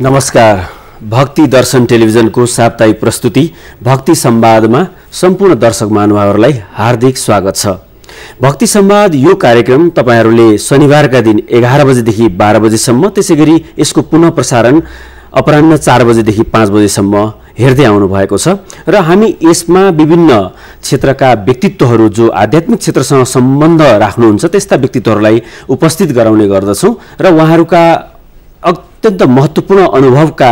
नमस्कार भक्ति दर्शन टेलिभिजनको साप्ताहिक प्रस्तुति भक्ति सम्वादमा सम्पूर्ण दर्शक महानुभावहरूलाई हार्दिक स्वागत छ। भक्ति सम्वाद यो कार्यक्रम तपाईँहरूले शनिबारका दिन एघार बजेदेखि बाह्र बजेसम्म त्यसै गरी यसको पुनः प्रसारण अपराह्न चार बजेदेखि पाँच बजेसम्म हेर्दै आउनु भएको छ र हामी यसमा विभिन्न क्षेत्रका व्यक्तित्वहरू जो आध्यात्मिक क्षेत्रसँग सम्बन्ध राख्नुहुन्छ त्यस्ता व्यक्तित्वहरूलाई उपस्थित गराउने गर्दछौँ र उहाँहरूका अत्यन्त महत्त्वपूर्ण अनुभवका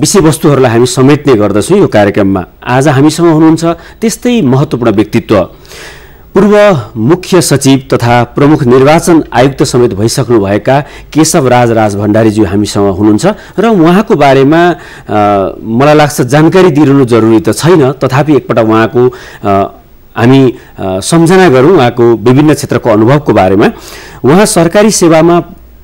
विषयवस्तुहरूलाई हामी समेट्ने गर्दछौँ यो कार्यक्रममा। आज हामीसँग हुनुहुन्छ त्यस्तै महत्त्वपूर्ण व्यक्तित्व। पूर्व मुख्य सचिव तथा प्रमुख निर्वाचन आयुक्त समेत भइसक्नुभएका केशव राज राज भण्डारीज्यू हामीसँग हुनुहुन्छ र उहाँको बारेमा मलाई लाग्छ जानकारी दिइरहनु जरुरी त छैन। तथापि एकपल्ट उहाँको हामी सम्झना गरौँ उहाँको विभिन्न क्षेत्रको अनुभवको बारेमा। उहाँ सरकारी सेवामा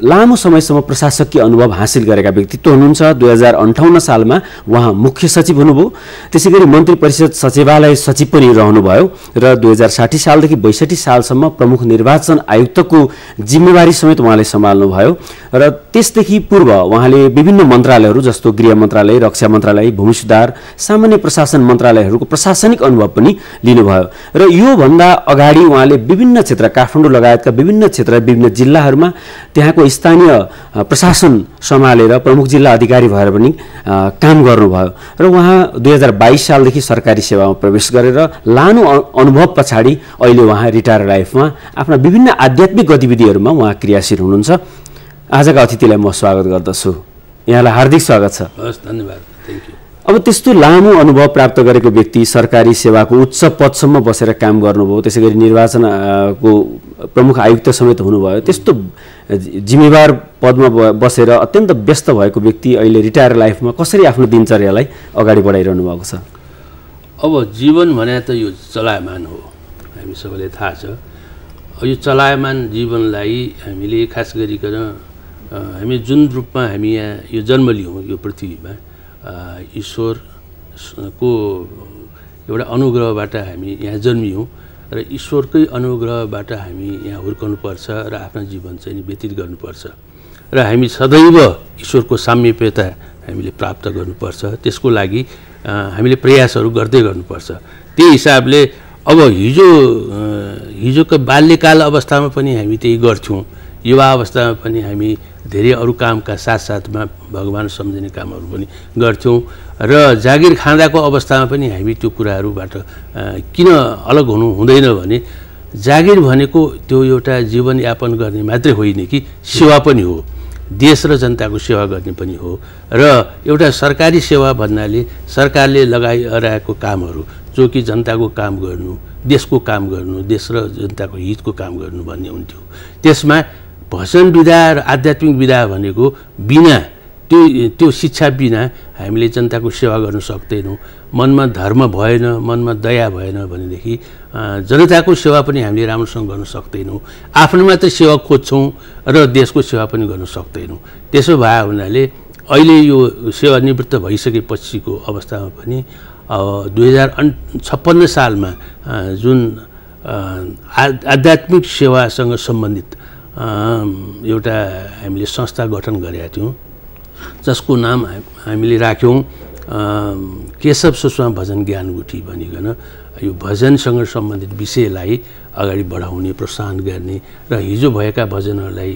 लामो समयसम्म प्रशासकीय अनुभव हासिल गरेका व्यक्तित्व हुनुहुन्छ। दुई हजार अन्ठाउन्न सालमा उहाँ मुख्य सचिव हुनुभयो। त्यसै गरी मन्त्री परिषद सचिवालय सचिव पनि रहनुभयो र दुई हजार साठी सालदेखि बैसठी सालसम्म प्रमुख निर्वाचन आयुक्तको जिम्मेवारी समेत उहाँले सम्हाल्नुभयो र त्यसदेखि पूर्व उहाँले विभिन्न मन्त्रालयहरू जस्तो गृह मन्त्रालय रक्षा मन्त्रालय भूमि सुधार सामान्य प्रशासन मन्त्रालयहरूको प्रशासनिक अनुभव पनि लिनुभयो र योभन्दा अगाडि उहाँले विभिन्न क्षेत्र काठमाडौँ लगायतका विभिन्न क्षेत्र विभिन्न जिल्लाहरूमा त्यहाँको स्थानीय प्रशासन सम्हालेर प्रमुख जिल्ला अधिकारी भएर पनि काम गर्नुभयो। र उहाँ दुई हजार बाइस सालदेखि सरकारी सेवामा प्रवेश गरेर लानो अनुभव पछाडि अहिले उहाँ रिटायर लाइफमा आफ्ना विभिन्न आध्यात्मिक गतिविधिहरूमा उहाँ क्रियाशील हुनुहुन्छ। आजका अतिथिलाई म स्वागत गर्दछु। यहाँलाई हार्दिक स्वागत छ। हस् धन्यवाद। अब त्यस्तो लामो अनुभव प्राप्त गरेको व्यक्ति सरकारी सेवाको उच्च पदसम्म बसेर काम गर्नुभयो त्यसै गरी निर्वाचन अ, को प्रमुख आयुक्त समेत हुनुभयो त्यस्तो जिम्मेवार पदमा बसेर अत्यन्त व्यस्त भएको व्यक्ति अहिले रिटायर लाइफमा कसरी आफ्नो दिनचर्यालाई अगाडि बढाइरहनु भएको छ? अब जीवन भने त यो चलायमान हो हामी सबैलाई थाहा छ। यो चलायमान जीवनलाई हामीले खास गरिकन हामी जुन रूपमा हामी यहाँ यो जन्म लियौँ यो पृथ्वीमा ईश्वरको एउटा अनुग्रहबाट हामी यहाँ जन्मियौँ र ईश्वरकै अनुग्रहबाट हामी यहाँ हुर्कनुपर्छ र आफ्नो जीवन चाहिँ व्यतीत गर्नुपर्छ र हामी सदैव ईश्वरको साम्यप्यता हामीले प्राप्त गर्नुपर्छ। त्यसको लागि हामीले प्रयासहरू गर्दै गर्नुपर्छ। त्यही हिसाबले अब हिजो हिजोको बाल्यकाल अवस्थामा पनि हामी त्यही गर्थ्यौँ। युवा अवस्थामा पनि हामी धेरै अरू कामका साथसाथमा भगवान् सम्झिने कामहरू पनि गर्थ्यौँ। र जागिर खाँदाको अवस्थामा पनि हामी त्यो कुराहरूबाट किन अलग हुनु हुँदैन भने जागिर भनेको त्यो एउटा जीवनयापन गर्ने मात्रै होइन कि सेवा पनि हो। देश र जनताको सेवा गर्ने पनि हो। र एउटा सरकारी सेवा भन्नाले सरकारले लगाइरहेको कामहरू जो कि जनताको काम गर्नु देशको काम गर्नु देश र जनताको हितको काम गर्नु भन्ने हुन्थ्यो। त्यसमा भजन विधा र आध्यात्मिक विधा भनेको बिना त्यो त्यो शिक्षा बिना हामीले जनताको सेवा गर्न सक्दैनौँ। मनमा धर्म भएन मनमा दया भएन भनेदेखि जनताको सेवा पनि हामीले राम्रोसँग गर्न सक्दैनौँ। आफ्नो मात्रै सेवा खोज्छौँ र देशको सेवा पनि गर्न सक्दैनौँ। त्यसो भए हुनाले अहिले यो सेवानिवृत्त भइसकेपछिको अवस्थामा पनि दुई हजार अन् छप्पन्न सालमा जुन आध्यात्मिक सेवासँग सम्बन्धित एउटा हामीले संस्था गठन गरेका थियौँ जसको नाम हामीले राख्यौँ केशव सुषमा भजन ज्ञानगुठी भनिकन यो भजनसँग सम्बन्धित विषयलाई अगाडि बढाउने प्रोत्साहन गर्ने र हिजो भएका भजनहरूलाई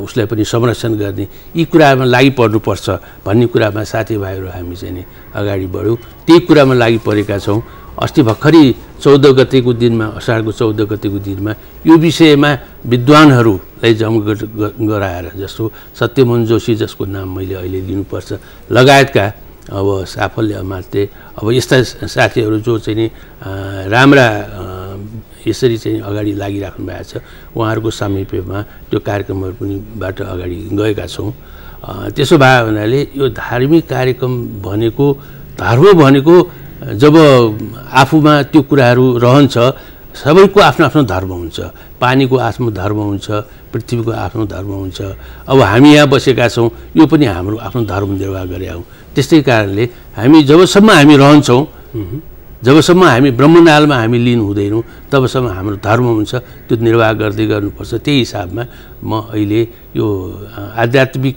उसलाई पनि संरक्षण गर्ने यी कुरामा लागि पर्नुपर्छ भन्ने कुरामा साथीभाइहरू हामी चाहिँ अगाडि बढ्यौँ। त्यही कुरामा लागि परेका छौँ। अस्ति भर्खरै चौध गतेको दिनमा असारको चौध गतेको दिनमा यो विषयमा विद्वानहरूलाई जमघट ग- गराएर जस्तो सत्यमोहन जोशी जसको नाम मैले अहिले लिनुपर्छ। लगायतका अब साफल्य अमात्य अब यस्ता साथीहरू जो चाहिँ नि राम्रा यसरी चाहिँ अगाडि लागिराख्नु भएको छ उहाँहरूको सामिप्यमा त्यो कार्यक्रमहरू पनि बाट अगाडि गएका छौँ। त्यसो भए हुनाले यो धार्मिक कार्यक्रम भनेको धर्म भनेको जब आफूमा त्यो कुराहरू रहन्छ सबैको आफ्नो आफ्नो धर्म हुन्छ। पानीको आफ्नो धर्म हुन्छ पृथ्वीको आफ्नो धर्म हुन्छ। अब हामी यहाँ बसेका छौँ यो पनि हाम्रो आफ्नो धर्म निर्वाह गरे हौँ। त्यस्तै कारणले हामी जबसम्म हामी रहन्छौँ जबसम्म हामी ब्रह्मनालमा हामी लिन हुँदैनौँ तबसम्म हाम्रो धर्म हुन्छ त्यो निर्वाह गर्दै गर्नुपर्छ। त्यही हिसाबमा म अहिले यो आध्यात्मिक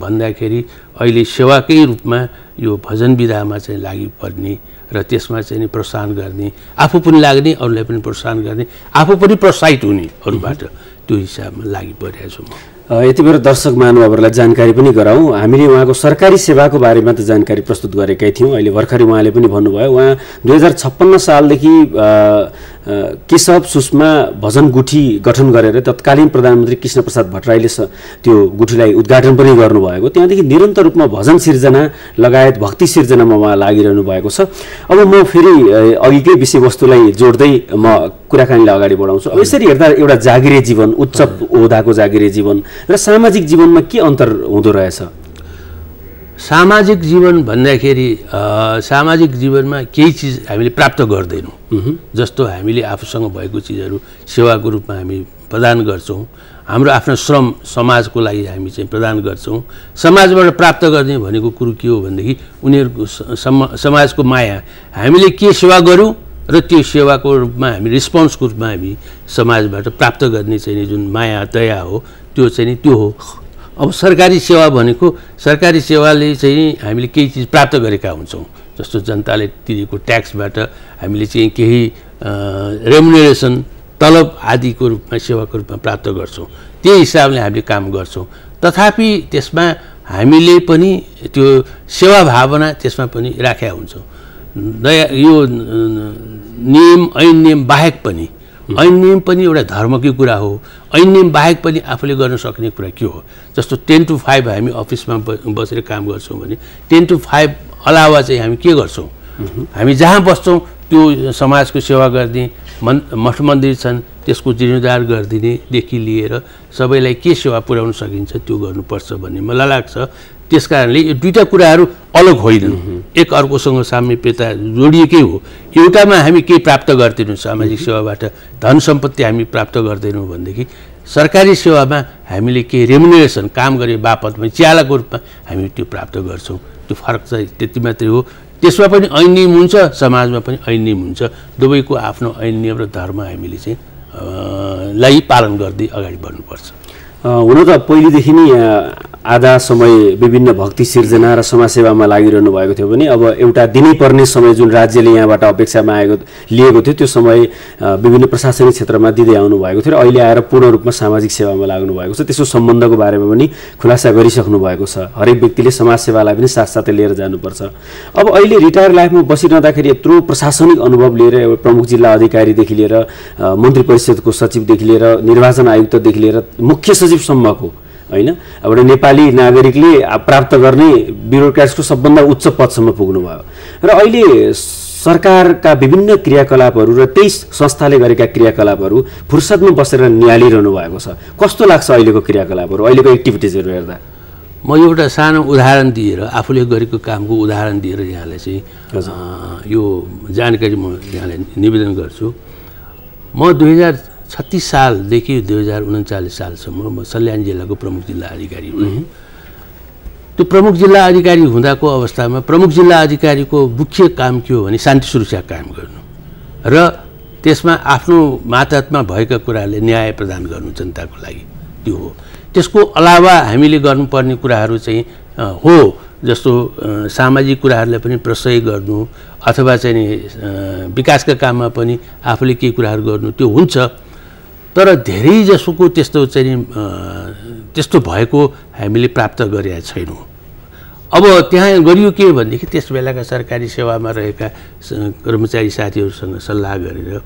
भन्दाखेरि अहिले सेवाकै रूपमा यो भजन विधामा चाहिँ लागि पर्ने र त्यसमा चाहिँ नि प्रोत्साहन गर्ने आफू पनि लाग्ने अरूलाई पनि प्रोत्साहन गर्ने आफू पनि प्रोत्साहित हुने अरूबाट त्यो हिसाबमा लागि परिरहेको छु म। यति बेला दर्शक महानुभावहरूलाई जानकारी पनि गराउँ। हामीले उहाँको सरकारी सेवाको बारेमा त जानकारी प्रस्तुत गरेकै थियौँ। अहिले भर्खरै उहाँले पनि भन्नुभयो उहाँ दुई हजार छप्पन्न सालदेखि केशव सुषमा भजन गुठी गठन गरेर तत्कालीन प्रधानमन्त्री कृष्णप्रसाद भट्टराईले त्यो गुठीलाई उद्घाटन पनि गर्नुभएको। त्यहाँदेखि निरन्तर रूपमा भजन सिर्जना लगायत भक्ति सिर्जनामा उहाँ लागिरहनु भएको छ। अब म फेरि अघिकै विषयवस्तुलाई जोड्दै म कुराकानीलाई अगाडि बढाउँछु। अब यसरी हेर्दा एउटा जागिरे जीवन उच्च ओदाको जागिरे जीवन र सामाजिक जीवनमा के अन्तर हुँदो रहेछ? सामाजिक जीवन भन्दाखेरि सामाजिक जीवनमा केही चिज हामीले प्राप्त गर्दैनौँ। जस्तो हामीले आफूसँग भएको चिजहरू सेवाको रूपमा हामी प्रदान गर्छौँ। हाम्रो आफ्नो श्रम समाजको लागि हामी चाहिँ प्रदान गर्छौँ। समाजबाट प्राप्त गर्ने भनेको कुरो के हो भनेदेखि उनीहरूको समाजको माया। हामीले के सेवा गऱ्यौँ र त्यो सेवाको रूपमा हामी रिस्पोन्सको रूपमा हामी समाजबाट प्राप्त गर्ने चाहिँ जुन माया दया हो त्यो चाहिँ नि त्यो हो। अब सरकारी सेवा भनेको सरकारी सेवाले चाहिँ हामीले केही चिज प्राप्त गरेका हुन्छौँ। जस्तो जनताले तिरेको ट्याक्सबाट हामीले चाहिँ केही रेमुनेरेसन तलब आदिको रूपमा सेवाको रूपमा प्राप्त गर्छौँ। त्यही हिसाबले हामीले काम गर्छौँ। तथापि त्यसमा हामीले पनि त्यो सेवा भावना त्यसमा पनि राखेका हुन्छौँ। दया यो नियम ऐन नियम बाहेक पनि ऐन नियम पनि एउटा धर्मकै कुरा हो। ऐन नियम बाहेक पनि आफूले गर्न सक्ने कुरा के हो? जस्तो टेन टु फाइभ हामी अफिसमा बसेर काम गर्छौँ भने टेन टु फाइभ अलावा चाहिँ हामी के गर्छौँ? हामी जहाँ बस्छौँ त्यो समाजको सेवा गर्ने मन मठ मन्दिर छन् त्यसको जिम्मेदार गरिदिनेदेखि लिएर सबैलाई के सेवा पुर्याउन सकिन्छ त्यो गर्नुपर्छ भन्ने मलाई लाग्छ। त्यस कारणले यो दुईवटा कुराहरू अलग होइनन्। एक अर्कोसँग साम्यता जोडिएकै हो। एउटामा हामी केही प्राप्त गर्दैनौँ सामाजिक सेवाबाट धन सम्पत्ति हामी प्राप्त गर्दैनौँ भनेदेखि सरकारी सेवामा हामीले केही रेमुनेरेसन काम गरे बापतमा च्यालाको रूपमा हामी त्यो प्राप्त गर्छौँ। त्यो फरक चाहिँ त्यति मात्रै हो। त्यसमा पनि ऐन नियम हुन्छ समाजमा पनि ऐन नियम हुन्छ। दुवैको आफ्नो ऐन नियम र धर्म हामीले चाहिँ लाई पालन गर्दै अगाडि बढ्नुपर्छ। हुन त पहिलेदेखि नै आधा समय विभिन्न भक्ति सिर्जना र समाजसेवामा लागिरहनु भएको थियो भने अब एउटा दिनै पर्ने समय जुन राज्यले यहाँबाट अपेक्षामा आएको लिएको थियो त्यो समय विभिन्न प्रशासनिक क्षेत्रमा दिँदै आउनु भएको थियो र अहिले आएर पूर्ण रूपमा सामाजिक सेवामा लाग्नु भएको छ। त्यसको सम्बन्धको बारेमा पनि खुलासा गरिसक्नु भएको छ। हरेक व्यक्तिले समाजसेवालाई पनि साथसाथै लिएर जानुपर्छ। अब अहिले रिटायर लाइफमा बसिरहँदाखेरि यत्रो प्रशासनिक अनुभव लिएर प्रमुख जिल्ला अधिकारीदेखि लिएर मन्त्री परिषदको सचिवदेखि लिएर निर्वाचन आयुक्तदेखि लिएर मुख्य सचिवसम्मको होइन? एउटा नेपाली नागरिकले प्राप्त गर्ने ब्युरोक्राट्सको सबभन्दा उच्च पदसम्म पुग्नुभयो। र अहिले सरकारका विभिन्न क्रियाकलापहरू र त्यही संस्थाले गरेका क्रियाकलापहरू फुर्सदमा बसेर निहालिरहनु भएको छ। कस्तो लाग्छ अहिलेको क्रियाकलापहरू? अहिलेको एक्टिभिटिजहरू हेर्दा। म एउटा सानो उदाहरण दिएर आफूले गरेको कामको उदाहरण दिएर यहाँलाई चाहिँ यो जानकारी म यहाँलाई निवेदन गर्छु। म दुई हजार छत्तिस सालदेखि दुई हजार उन्चालिस सालसम्म म सल्यान जिल्लाको प्रमुख जिल्ला अधिकारी हुँ। त्यो प्रमुख जिल्ला अधिकारी हुँदाको अवस्थामा प्रमुख जिल्ला अधिकारीको मुख्य काम के हो भने शान्ति सुरक्षा कायम गर्नु र त्यसमा आफ्नो मातहतमा भएका कुराहरूले न्याय प्रदान गर्नु जनताको लागि त्यो हो। त्यसको अलावा हामीले गर्नुपर्ने कुराहरू चाहिँ हो जस्तो सामाजिक कुराहरूलाई पनि प्रशय गर्नु अथवा चाहिँ विकासका काममा पनि आफूले केही कुराहरू गर्नु त्यो हुन्छ। तर धेरै जसोको त्यस्तो चाहिँ त्यस्तो भएको हामीले प्राप्त गरेका छैनौँ। अब त्यहाँ गरियो के भनेदेखि त्यस बेलाका सरकारी सेवामा रहेका कर्मचारी साथीहरूसँग सल्लाह गरेर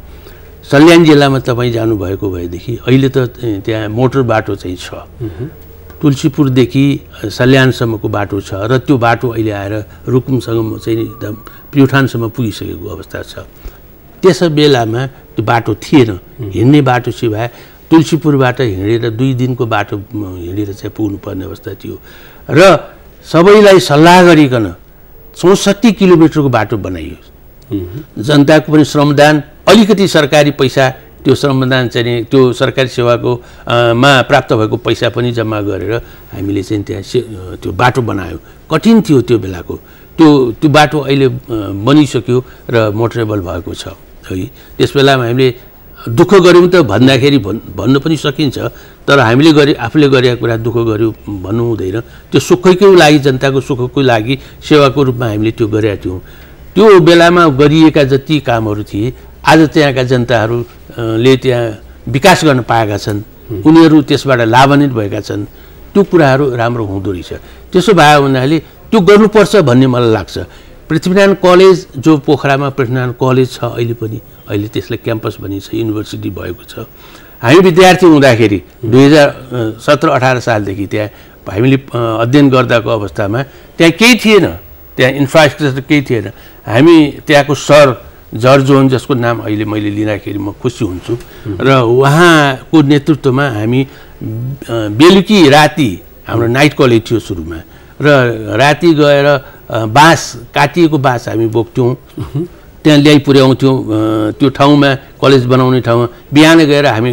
सल्यान जिल्लामा तपाईँ जानुभएको भएदेखि अहिले त त्यहाँ मोटर बाटो चाहिँ छ। तुलसीपुरदेखि सल्यानसम्मको बाटो छ र त्यो बाटो अहिले आएर रुकुमसँग चाहिँ प्युठानसम्म पुगिसकेको अवस्था छ। त्यस बेलामा त्यो बाटो थिएन। हिँड्ने बाटो सिवाय तुलसीपुरबाट हिँडेर दुई दिनको बाटो हिँडेर चाहिँ पुग्नुपर्ने अवस्था थियो। र सबैलाई सल्लाह गरिकन चौसठी किलोमिटरको बाटो बनाइयो जनताको पनि श्रमदान अलिकति सरकारी पैसा त्यो श्रमदान चाहिँ त्यो सरकारी सेवाको मा प्राप्त भएको पैसा पनि जम्मा गरेर हामीले चाहिँ त्यहाँ त्यो बाटो बनायो। कठिन थियो त्यो बेलाको। त्यो त्यो बाटो अहिले बनिसक्यो र मोटरेबल भएको छ। है त्यस बेलामा हामीले दुःख गऱ्यौँ त भन्दाखेरि भन् भन्नु पनि सकिन्छ तर हामीले गरे आफूले गरेका कुरा दुःख गऱ्यौँ भन्नु हुँदैन। त्यो सुखैको लागि जनताको सुखको लागि सेवाको रूपमा हामीले त्यो गरेका थियौँ। त्यो बेलामा गरिएका जति कामहरू थिए आज त्यहाँका जनताहरूले त्यहाँ विकास गर्न पाएका छन्। उनीहरू त्यसबाट लाभान्वित भएका छन्। त्यो कुराहरू राम्रो हुँदो रहेछ। त्यसो भयो भन्नाले त्यो गर्नुपर्छ भन्ने मलाई लाग्छ। पृथ्वीनारायण कलेज जो पोखरामा पृथ्वीनारायण कलेज छ अहिले पनि अहिले त्यसलाई क्याम्पस भनिन्छ युनिभर्सिटी भएको छ। हामी विद्यार्थी हुँदाखेरि दुई हजार सत्र अठार सालदेखि त्यहाँ हामीले अध्ययन गर्दाको अवस्थामा त्यहाँ केही थिएन। त्यहाँ इन्फ्रास्ट्रक्चर केही थिएन। हामी त्यहाँको सर जर्जोन जसको नाम अहिले मैले लिँदाखेरि म खुसी हुन्छु र उहाँको नेतृत्वमा हामी बेलुकी राति हाम्रो नाइट कलेज थियो सुरुमा। र राति गएर बाँस काटिएको बाँस हामी बोक्थ्यौँ। त्यहाँ ल्याइ पुर्याउँथ्यौँ। त्यो ठाउँमा कलेज बनाउने ठाउँमा। बिहान गएर हामी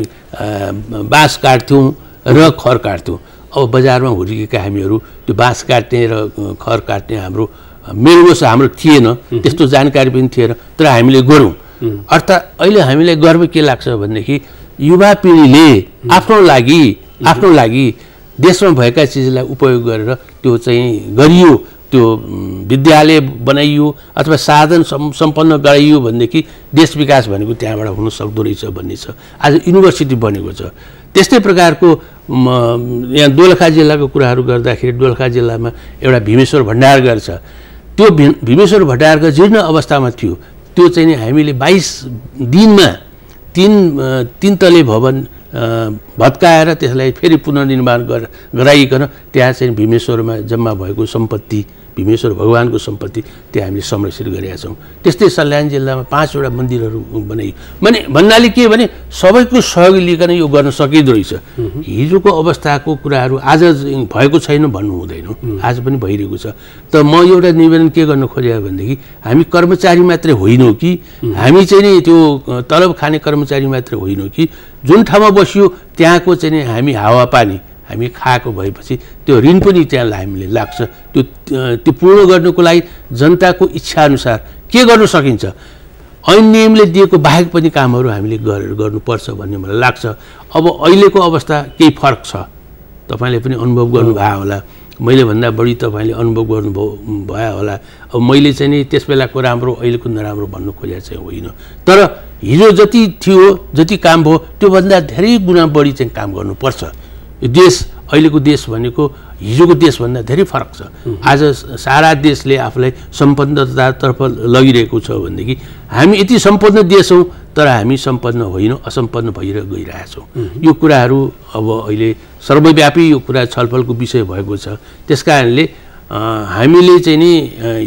बाँस काट्थ्यौँ र खर काट्थ्यौँ। अब बजारमा हुर्किएका हामीहरू त्यो बाँस काट्ने र खर काट्ने हाम्रो मेलबोस हाम्रो थिएन। त्यस्तो जानकारी पनि थिएन। तर हामीले गऱ्यौँ। अर्थात् अहिले हामीलाई गर्व के लाग्छ भनेदेखि युवा पिँढीले आफ्नो लागि आफ्नो लागि देशमा भएका चिजलाई उपयोग गरेर त्यो चाहिँ गरियो त्यो विद्यालय बनाइयो अथवा साधन सम् सम्पन्न गराइयो भनेदेखि देश विकास भनेको त्यहाँबाट हुन सक्दो रहेछ भन्ने छ। आज युनिभर्सिटी बनेको छ। त्यस्तै प्रकारको यहाँ दोलखा जिल्लाको कुराहरू गर्दाखेरि दोलखा जिल्लामा एउटा भीमेश्वर भण्डारघर छ। त्यो भि- भीमेश्वर भण्डारघर जीर्ण अवस्थामा थियो। त्यो चाहिँ हामीले बाइस दिनमा तिन तिन तले भवन भत्काएर त्यसलाई फेरि पुनर्निर्माण गर गराइकन त्यहाँ चाहिँ भीमेश्वरमा जम्मा भएको सम्पत्ति भीमेश्वर भगवान्को सम्पत्ति त्यहाँ हामीले संरक्षित गरेका छौँ। त्यस्तै सल्यान जिल्लामा पाँचवटा मन्दिरहरू बनाइयो भने भन्नाले के भने सबैको सहयोग लिइकन यो गर्न सकिँदो रहेछ। हिजोको अवस्थाको कुराहरू आज भएको छैन भन्नु हुँदैन। आज पनि भइरहेको छ। त म एउटा निवेदन के गर्न खोजेँ भनेदेखि हामी कर्मचारी मात्रै होइनौँ कि हामी चाहिँ नि त्यो तलब खाने कर्मचारी मात्रै होइनौँ कि जुन ठाउँमा बसियो त्यहाँको चाहिँ नि हामी हावापानी हामी खाएको भएपछि त्यो ऋण पनि त्यहाँ हामीले लाग्छ। त्यो त्यो पूर्ण गर्नुको लागि जनताको इच्छाअनुसार के गर्न सकिन्छ? ऐन नियमले दिएको बाहेक पनि कामहरू हामीले गरेर गर्नुपर्छ भन्ने मलाई लाग्छ। अब अहिलेको अवस्था केही फरक छ। तपाईँले पनि अनुभव गर्नुभयो होला। मैले भन्दा बढी तपाईँले अनुभव गर्नुभयो भयो होला। अब मैले चाहिँ नि त्यस बेलाको राम्रो अहिलेको नराम्रो भन्नु खोजेको चाहिँ होइन। तर हिजो जति थियो जति काम भयो त्योभन्दा धेरै गुणा बढी चाहिँ काम गर्नुपर्छ। यो देश अहिलेको देश भनेको हिजोको देशभन्दा धेरै फरक छ। आज सारा देशले आफूलाई सम्पन्नतातर्फ लगिरहेको छ भनेदेखि हामी यति सम्पन्न देश हौँ तर हामी सम्पन्न होइनौँ असम्पन्न भएर गइरहेछौँ। यो कुराहरू अब अहिले सर्वव्यापी यो कुरा छलफलको विषय भएको छ। त्यस कारणले हामीले चाहिँ नि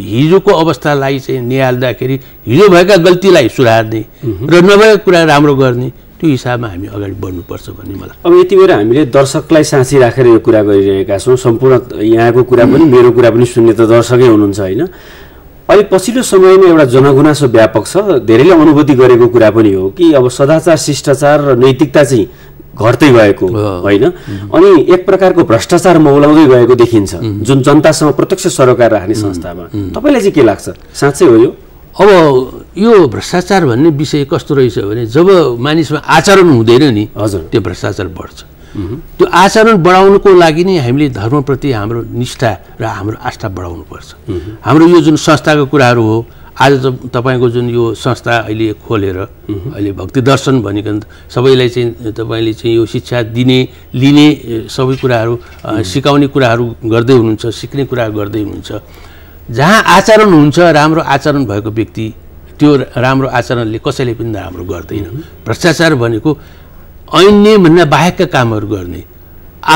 हिजोको अवस्थालाई चाहिँ निहाल्दाखेरि हिजो भएका गल्तीलाई सुधार्ने र नभएका कुरा राम्रो गर्ने त्यो हिसाबमा हामी अगाडि बढ्नुपर्छ भन्ने मलाई। अब यति बेर हामीले दर्शकलाई साँची राखेर यो कुरा गरिरहेका छौँ। सम्पूर्ण यहाँको कुरा पनि मेरो कुरा पनि सुन्ने त दर्शकै हुनुहुन्छ होइन? अहिले पछिल्लो समयमा एउटा जनगुनासो व्यापक छ। धेरैले अनुभूति गरेको कुरा पनि हो कि अब सदाचार शिष्टाचार र नैतिकता चाहिँ घट्दै गएको होइन? अनि एक प्रकारको भ्रष्टाचार मौलाउँदै गएको देखिन्छ जुन जनतासँग प्रत्यक्ष सरोकार राख्ने संस्थामा। तपाईँलाई चाहिँ के लाग्छ? साँच्चै हो यो? अब यो भ्रष्टाचार भन्ने विषय कस्तो रहेछ भने जब मानिसमा आचरण हुँदैन नि हजुर। त्यो भ्रष्टाचार बढ्छ। त्यो आचरण बढाउनुको लागि नै हामीले धर्मप्रति हाम्रो निष्ठा र हाम्रो आस्था बढाउनुपर्छ। हाम्रो यो जुन संस्थाको कुराहरू हो आज त तपाईँको जुन यो संस्था अहिले खोलेर अहिले भक्ति दर्शन भनिकन सबैलाई चाहिँ तपाईँले चाहिँ यो शिक्षा दिने लिने सबै कुराहरू सिकाउने कुराहरू गर्दै हुनुहुन्छ सिक्ने कुराहरू गर्दै हुनुहुन्छ। जहाँ आचरण हुन्छ राम्रो आचरण भएको व्यक्ति त्यो राम्रो आचरणले कसैले पनि नराम्रो गर्दैन। भ्रष्टाचार भनेको ऐन नियमभन्दा बाहेकका कामहरू गर्ने।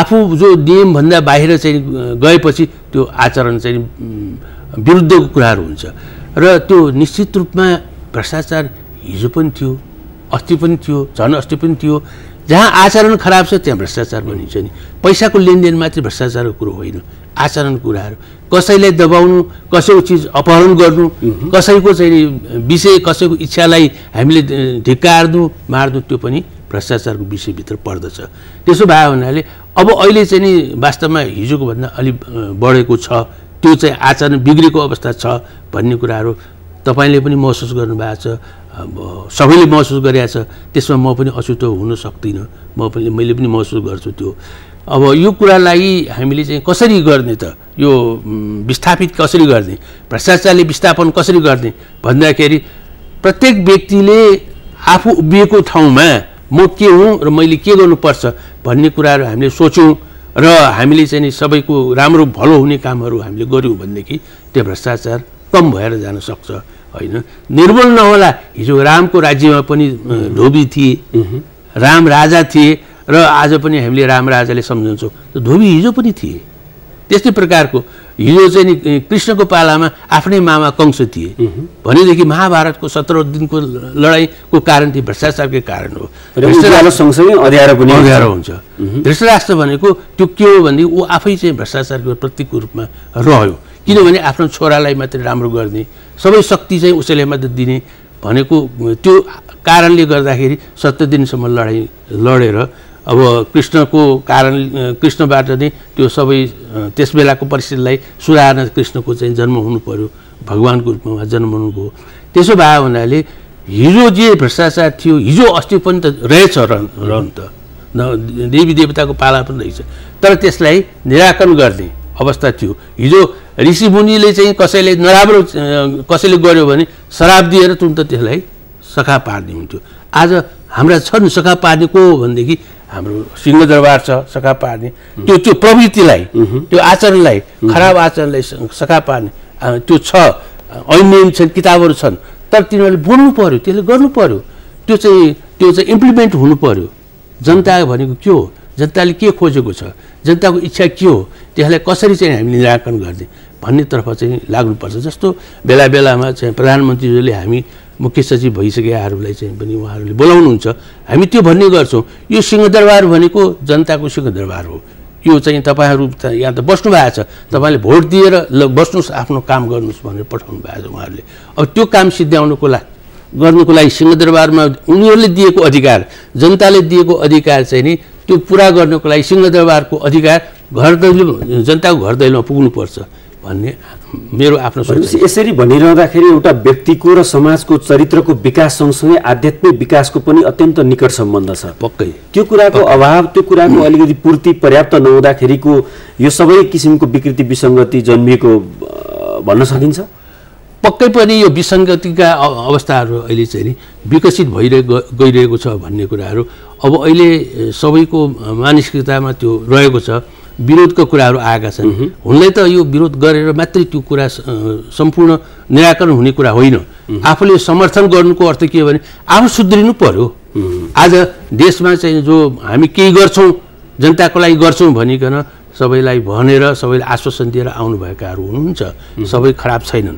आफू जो नियमभन्दा बाहिर चाहिँ गएपछि त्यो आचरण चाहिँ विरुद्धको कुराहरू हुन्छ। र त्यो निश्चित रूपमा भ्रष्टाचार हिजो पनि थियो अस्ति पनि थियो झन् अस्ति पनि थियो। जहाँ आचरण खराब छ त्यहाँ भ्रष्टाचार भनिन्छ नि। पैसाको लेनदेन मात्रै भ्रष्टाचारको कुरो होइन आचरण कुराहरू। कसैलाई दबाउनु कसैको चिज अपहरण गर्नु कसैको चाहिँ विषय कसैको इच्छालाई हामीले अ, धिक्कार्नु मार्नु त्यो पनि भ्रष्टाचारको विषयभित्र पर्दछ। त्यसो भयो भन्नाले अब अहिले चाहिँ नि वास्तवमा हिजोको भन्दा अलिक बढेको छ। त्यो चाहिँ आचरण बिग्रेको अवस्था छ भन्ने कुराहरू तपाईँले पनि महसुस गर्नुभएको छ सबैले महसुस गरेका छ त्यसमा म पनि अछुतो हुन सक्दिनँ। म पनि मैले पनि महसुस गर्छु त्यो। अब यो कुरालाई हामीले चाहिँ कसरी गर्ने त? यो विस्थापित कसरी गर्ने? भ्रष्टाचारले विस्थापन कसरी गर्ने? भन्दाखेरि प्रत्येक व्यक्तिले आफू उभिएको ठाउँमा म के हुँ र मैले के गर्नुपर्छ भन्ने कुराहरू हामीले सोच्यौँ। र हामीले चाहिँ नि सबैको राम्रो भलो हुने कामहरू हामीले गऱ्यौँ भनेदेखि त्यो भ्रष्टाचार कम भएर जान सक्छ होइन? निर्मूल नहोला हिजो रामको राज्यमा पनि धोबी थिए। राम राजा थिए र आज पनि हामीले राम राजाले सम्झन्छौँ। त धोबी हिजो पनि थिए। त्यस्तै प्रकारको हिजो चाहिँ नि कृष्णको पालामा आफ्नै मामा कंस थिए। भनेदेखि महाभारतको सत्र दिनको लडाइँको कारण चाहिँ भ्रष्टाचारकै कारण हो। सँगसँगै अँध्यारो पनि हुन्छ। धृतराष्ट्र भनेको त्यो के हो भनेदेखि ऊ आफै चाहिँ भ्रष्टाचारको प्रतीकको रूपमा रह्यो। किनभने आफ्नो छोरालाई मात्रै राम्रो गर्ने सबै शक्ति चाहिँ उसैलाई मात्रै दिने भनेको त्यो कारणले गर्दाखेरि सत्र दिनसम्म लडाइँ लडेर अब कृष्णको कारण कृष्णबाट नै त्यो सबै त्यस बेलाको परिस्थितिलाई सुधार्न कृष्णको चाहिँ जन्म हुनु पर्यो भगवान्को रूपमा उहाँ जन्म हुनुभयो त्यसो भयो भन्नाले हिजो जे भ्रष्टाचार थियो हिजो अस्ति पनि त रहेछ रहन त। न देवी देवताको पाला पनि रहेछ। तर त्यसलाई निराकरण गर्ने अवस्था थियो। हिजो ऋषिमुनिले चाहिँ कसैले नराम्रो कसैले गर्यो भने श्राप दिएर तुरन्त त्यसलाई सखा पार्ने हुन्थ्यो। आज हाम्रा छन् सखा पार्ने को हो भनेदेखि हाम्रो सिंहदरबार छ सखा पार्ने त्यो त्यो प्रवृत्तिलाई त्यो आचरणलाई खराब आचरणलाई सखा पार्ने त्यो छ। ऐन नियम छन् किताबहरू छन् तर तिनीहरूले बोल्नु पर्यो त्यसले गर्नु पर्यो। त्यो चाहिँ त्यो चाहिँ इम्प्लिमेन्ट हुनु पर्यो। जनता भनेको के हो? जनताले के खोजेको छ? जनताको इच्छा के हो? त्यसलाई कसरी चाहिँ हामीले निराकरण गर्ने भन्नेतर्फ चाहिँ लाग्नुपर्छ। जस्तो बेला बेलामा चाहिँ प्रधानमन्त्रीज्यूले हामी मुख्य सचिव भइसकेकाहरूलाई चाहिँ पनि उहाँहरूले बोलाउनुहुन्छ। हामी त्यो भन्ने गर्छौँ यो सिंहदरबार भनेको जनताको सिंहदरबार हो। यो चाहिँ तपाईँहरू यहाँ त बस्नु भएको छ। तपाईँले भोट दिएर ल बस्नुहोस् आफ्नो काम गर्नुहोस् भनेर पठाउनु भएको छ उहाँहरूले। अब त्यो काम सिद्ध्याउनुको लागि गर्नुको लागि सिंहदरबारमा उनीहरूले दिएको अधिकार जनताले दिएको अधिकार चाहिँ नि त्यो पुरा गर्नुको लागि सिंहदरबारको अधिकार घर दैलो जनताको घर दैलोमा पुग्नुपर्छ। भन्ने मेरो आफ्नो सोच यसरी भनिरहँदाखेरि एउटा व्यक्तिको र समाजको चरित्रको विकास सँगसँगै आध्यात्मिक विकासको पनि अत्यन्त निकट सम्बन्ध छ। पक्कै। त्यो कुराको अभाव त्यो कुराको अलिकति पूर्ति पर्याप्त नहुँदाखेरिको यो सबै किसिमको विकृति विसङ्गति जन्मिएको भन्न सकिन्छ? पक्कै पनि यो विसङ्गतिका अवस्थाहरू अहिले चाहिँ नि विकसित भइरहेको गइरहेको छ भन्ने कुराहरू। अब अहिले सबैको मानसिकतामा त्यो रहेको छ। विरोधका कुराहरू आएका छन्। हुनलाई त यो विरोध गरेर मात्रै त्यो कुरा सम्पूर्ण निराकरण हुने कुरा होइन। आफूले समर्थन गर्नुको अर्थ के हो भने आफू सुध्रिनु पर्यो। आज देशमा चाहिँ जो हामी केही गर्छौँ जनताको लागि गर्छौँ भनिकन सबैलाई भनेर सबैले आश्वासन दिएर आउनुभएकाहरू हुनुहुन्छ। सबै खराब छैनन्।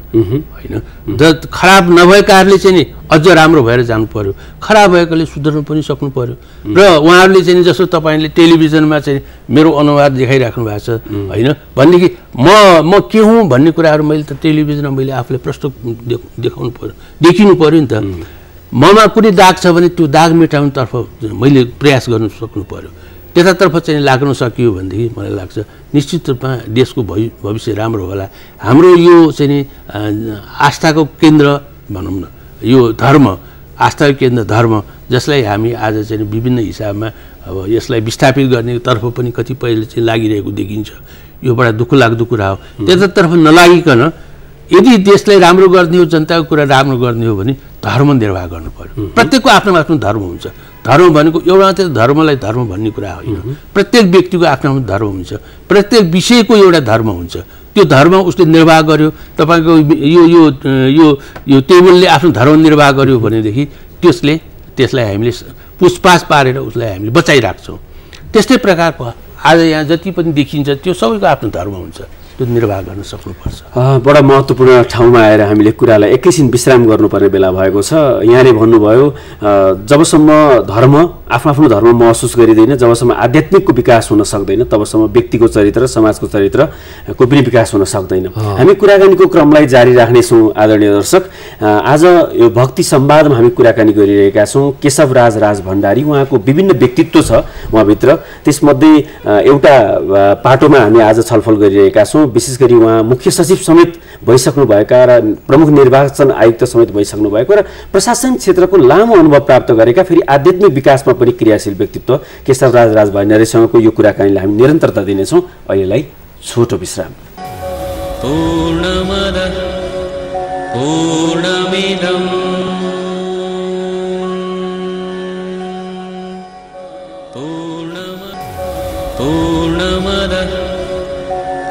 होइन? ज खराब नभएकाहरूले चाहिँ नि अझ राम्रो भएर जानु पर्यो। खराब भएकोले सुधार्नु पनि सक्नु पर्यो। र उहाँहरूले चाहिँ नि जस्तो तपाईँले टेलिभिजनमा चाहिँ मेरो अनुवाद देखाइराख्नु भएको छ होइन? भनेदेखि म म के हुँ भन्ने कुराहरू मैले त टेलिभिजनमा मैले आफूले देख- देखाउनु पर्यो देखिनु पर्यो नि त। ममा कुनै दाग छ भने त्यो दाग मेटाउनुतर्फ मैले प्रयास गर्नु सक्नु पर्यो। त्यतातर्फ चाहिँ लाग्न सकियो भनेदेखि मलाई लाग्छ निश्चित रूपमा देशको भवि भविष्य राम्रो होला। हाम्रो यो चाहिँ नि आस्थाको केन्द्र भनौँ न यो धर्म आस्थाको केन्द्र धर्म जसलाई हामी आज चाहिँ विभिन्न हिसाबमा अब यसलाई विस्थापित गर्नेतर्फ पनि कतिपयले चाहिँ लागिरहेको देखिन्छ। यो बडा दुःख लाग्दो कुरा हो। त्यतातर्फ नलागिकन यदि देशलाई राम्रो गर्ने हो जनताको कुरा राम्रो गर्ने हो भने धर्म निर्वाह गर्नु पर्यो। प्रत्येकको आफ्नो आफ्नो धर्म हुन्छ। धर्म भनेको एउटा मात्रै धर्मलाई धर्म भन्ने कुरा होइन। प्रत्येक व्यक्तिको आफ्नो आफ्नो धर्म हुन्छ। प्रत्येक विषयको एउटा धर्म हुन्छ। त्यो धर्म उसले निर्वाह गर्यो। तपाईँको यो यो यो यो टेबलले आफ्नो धर्म निर्वाह गर्यो भनेदेखि त्यसले त्यसलाई हामीले पुछपाछ पारेर उसलाई हामीले बचाइराख्छौँ। त्यस्तै प्रकारको आज यहाँ जति पनि देखिन्छ त्यो सबैको आफ्नो धर्म हुन्छ। त्यो निर्वाह गर्न सक्नुपर्छ। बडा महत्त्वपूर्ण ठाउँमा आएर हामीले कुरालाई एकैछिन विश्राम गर्नुपर्ने बेला भएको छ। यहाँले भन्नुभयो जबसम्म धर्म आफ्नो आफ्नो धर्म महसुस गरिँदैन जबसम्म आध्यात्मिकको विकास हुन सक्दैन तबसम्म व्यक्तिको चरित्र समाजको चरित्रको पनि विकास हुन सक्दैन। हामी कुराकानीको क्रमलाई जारी राख्नेछौँ आदरणीय दर्शक। आज यो भक्ति संवादमा हामी कुराकानी गरिरहेका छौँ। केशवराज राज भण्डारी उहाँको विभिन्न व्यक्तित्व छ उहाँभित्र। त्यसमध्ये एउटा पाटोमा हामी आज छलफल गरिरहेका छौँ। विशेष गरी उहाँ मुख्य सचिव समेत भइसक्नुभएका र प्रमुख निर्वाचन आयुक्त समेत भइसक्नु भएको र प्रशासन क्षेत्रको लामो अनुभव प्राप्त गरेका फेरि आध्यात्मिक विकासमा पनि क्रियाशील व्यक्तित्व केशवराज राज भण्डारीसँगको यो कुराकानीलाई हामी निरन्तरता दिनेछौँ। अहिलेलाई छोटो विश्राम। पूर्णमदः पूर्णमिदम्।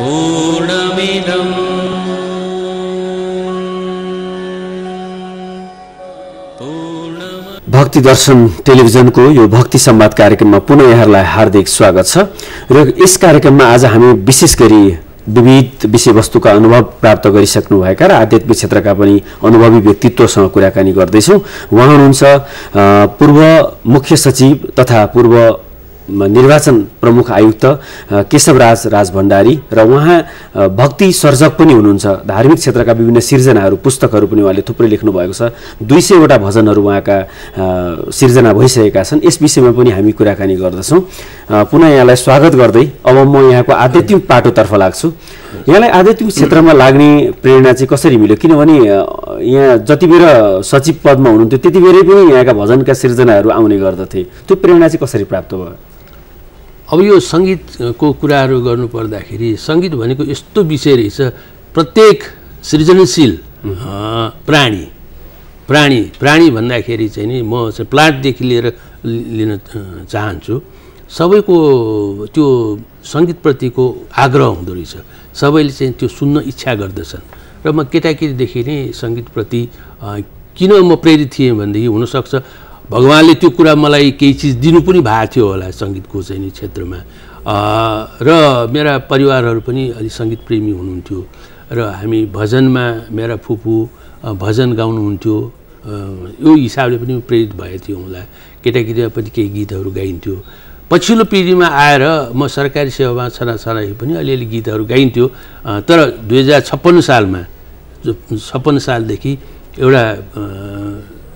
पूर्णमिदम्। पूर्णम भक्ति दर्शन टेलिभिजनको यो भक्ति संवाद कार्यक्रममा पुनः यहाँहरूलाई हार्दिक स्वागत छ। र यस कार्यक्रममा आज हामी विशेष गरी विविध विषयवस्तुका अनुभव प्राप्त गरिसक्नुभएका र आध्यात्मिक क्षेत्रका पनि अनुभवी व्यक्तित्वसँग कुराकानी गर्दैछौँ। उहाँ हुनुहुन्छ पूर्व मुख्य सचिव तथा पूर्व निर्वाचन प्रमुख आयुक्त केशवराज राज भण्डारी र उहाँ भक्ति सर्जक पनि हुनुहुन्छ। धार्मिक क्षेत्रका विभिन्न सिर्जनाहरू पुस्तकहरू पनि उहाँले थुप्रै लेख्नु भएको छ। दुई सयवटा भजनहरू उहाँका सिर्जना भइसकेका छन्। यस विषयमा पनि हामी कुराकानी गर्दछौँ। पुनः यहाँलाई स्वागत गर्दै अब म यहाँको आध्यात्मिक पाटोतर्फ लाग्छु। यहाँलाई आध्यात्मिक क्षेत्रमा लाग्ने प्रेरणा चाहिँ कसरी मिल्यो? किनभने यहाँ जति बेर सचिव पदमा हुनुहुन्थ्यो त्यति बेरै पनि यहाँका भजनका सिर्जनाहरू आउने गर्दथे। त्यो प्रेरणा चाहिँ कसरी प्राप्त भयो? अब यो सङ्गीतको कुराहरू गर्नुपर्दाखेरि सङ्गीत भनेको यस्तो विषय रहेछ प्रत्येक सृजनशील प्राणी प्राणी प्राणी भन्दाखेरि चाहिँ नि म चाहिँ प्लान्टदेखि लिएर लिन चाहन्छु। सबैको त्यो सङ्गीतप्रतिको आग्रह हुँदो रहेछ। सबैले चाहिँ त्यो सुन्न इच्छा गर्दछन्। र म केटाकेटीदेखि नै सङ्गीतप्रति किन म प्रेरित थिएँ भनेदेखि हुनसक्छ। भगवान्ले त्यो कुरा मलाई केही चिज दिनु पनि भएको थियो होला सङ्गीतको चाहिँ क्षेत्रमा। र मेरा परिवारहरू पनि अलिक सङ्गीत प्रेमी हुनुहुन्थ्यो र हामी भजनमा मेरा फुपू भजन गाउनुहुन्थ्यो। यो हिसाबले पनि प्रेरित भएको थियो होला केटाकेटीमा पनि केही गीतहरू गाइन्थ्यो। पछिल्लो पिँढीमा आएर म सरकारी सेवामा छँदा छँदै पनि अलिअलि गीतहरू गाइन्थ्यो। तर दुई हजार छप्पन्न सालमा छप्पन्न सालदेखि एउटा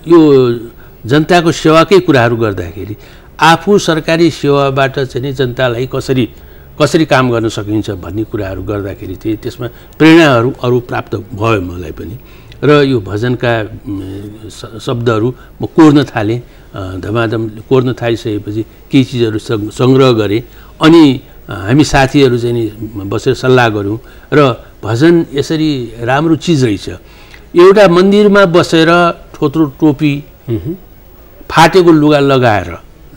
यो जनताको सेवाकै कुराहरू गर्दाखेरि आफू सरकारी सेवाबाट चाहिँ नि जनतालाई कसरी कसरी काम गर्न सकिन्छ भन्ने कुराहरू गर्दाखेरि चाहिँ त्यसमा प्रेरणाहरू अरू प्राप्त भयो मलाई पनि। र यो भजनका शब्दहरू म कोर्न थालेँ धमाधम कोर्न थालिसकेपछि केही चिजहरू सङ्- सङ्ग्रह गरेँ। अनि हामी साथीहरू चाहिँ नि बसेर सल्लाह गऱ्यौँ र भजन यसरी राम्रो चिज रहेछ। एउटा मन्दिरमा बसेर थोत्रो टोपी फाटेको लुगा लगाएर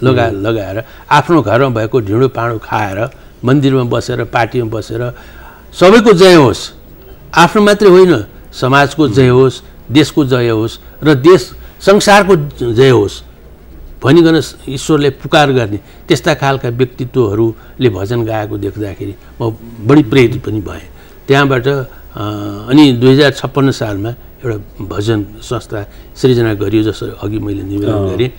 लगा लगाएर आफ्नो घरमा भएको ढिँडो पाँडो खाएर मन्दिरमा बसेर पार्टीमा बसेर सबैको जय होस्। आफ्नो मात्रै होइन समाजको जय होस् देशको जय होस् र देश संसारको जय होस् भनिकन ईश्वरले पुकार गर्ने त्यस्ता खालका व्यक्तित्वहरूले भजन गाएको देख्दाखेरि म बढी प्रेरित पनि भएँ। त्यहाँबाट अनि दुई हजार छप्पन्न सालमा एउटा भजन संस्था सृजना गरियो जसरी अघि मैले निवेदन गरेँ।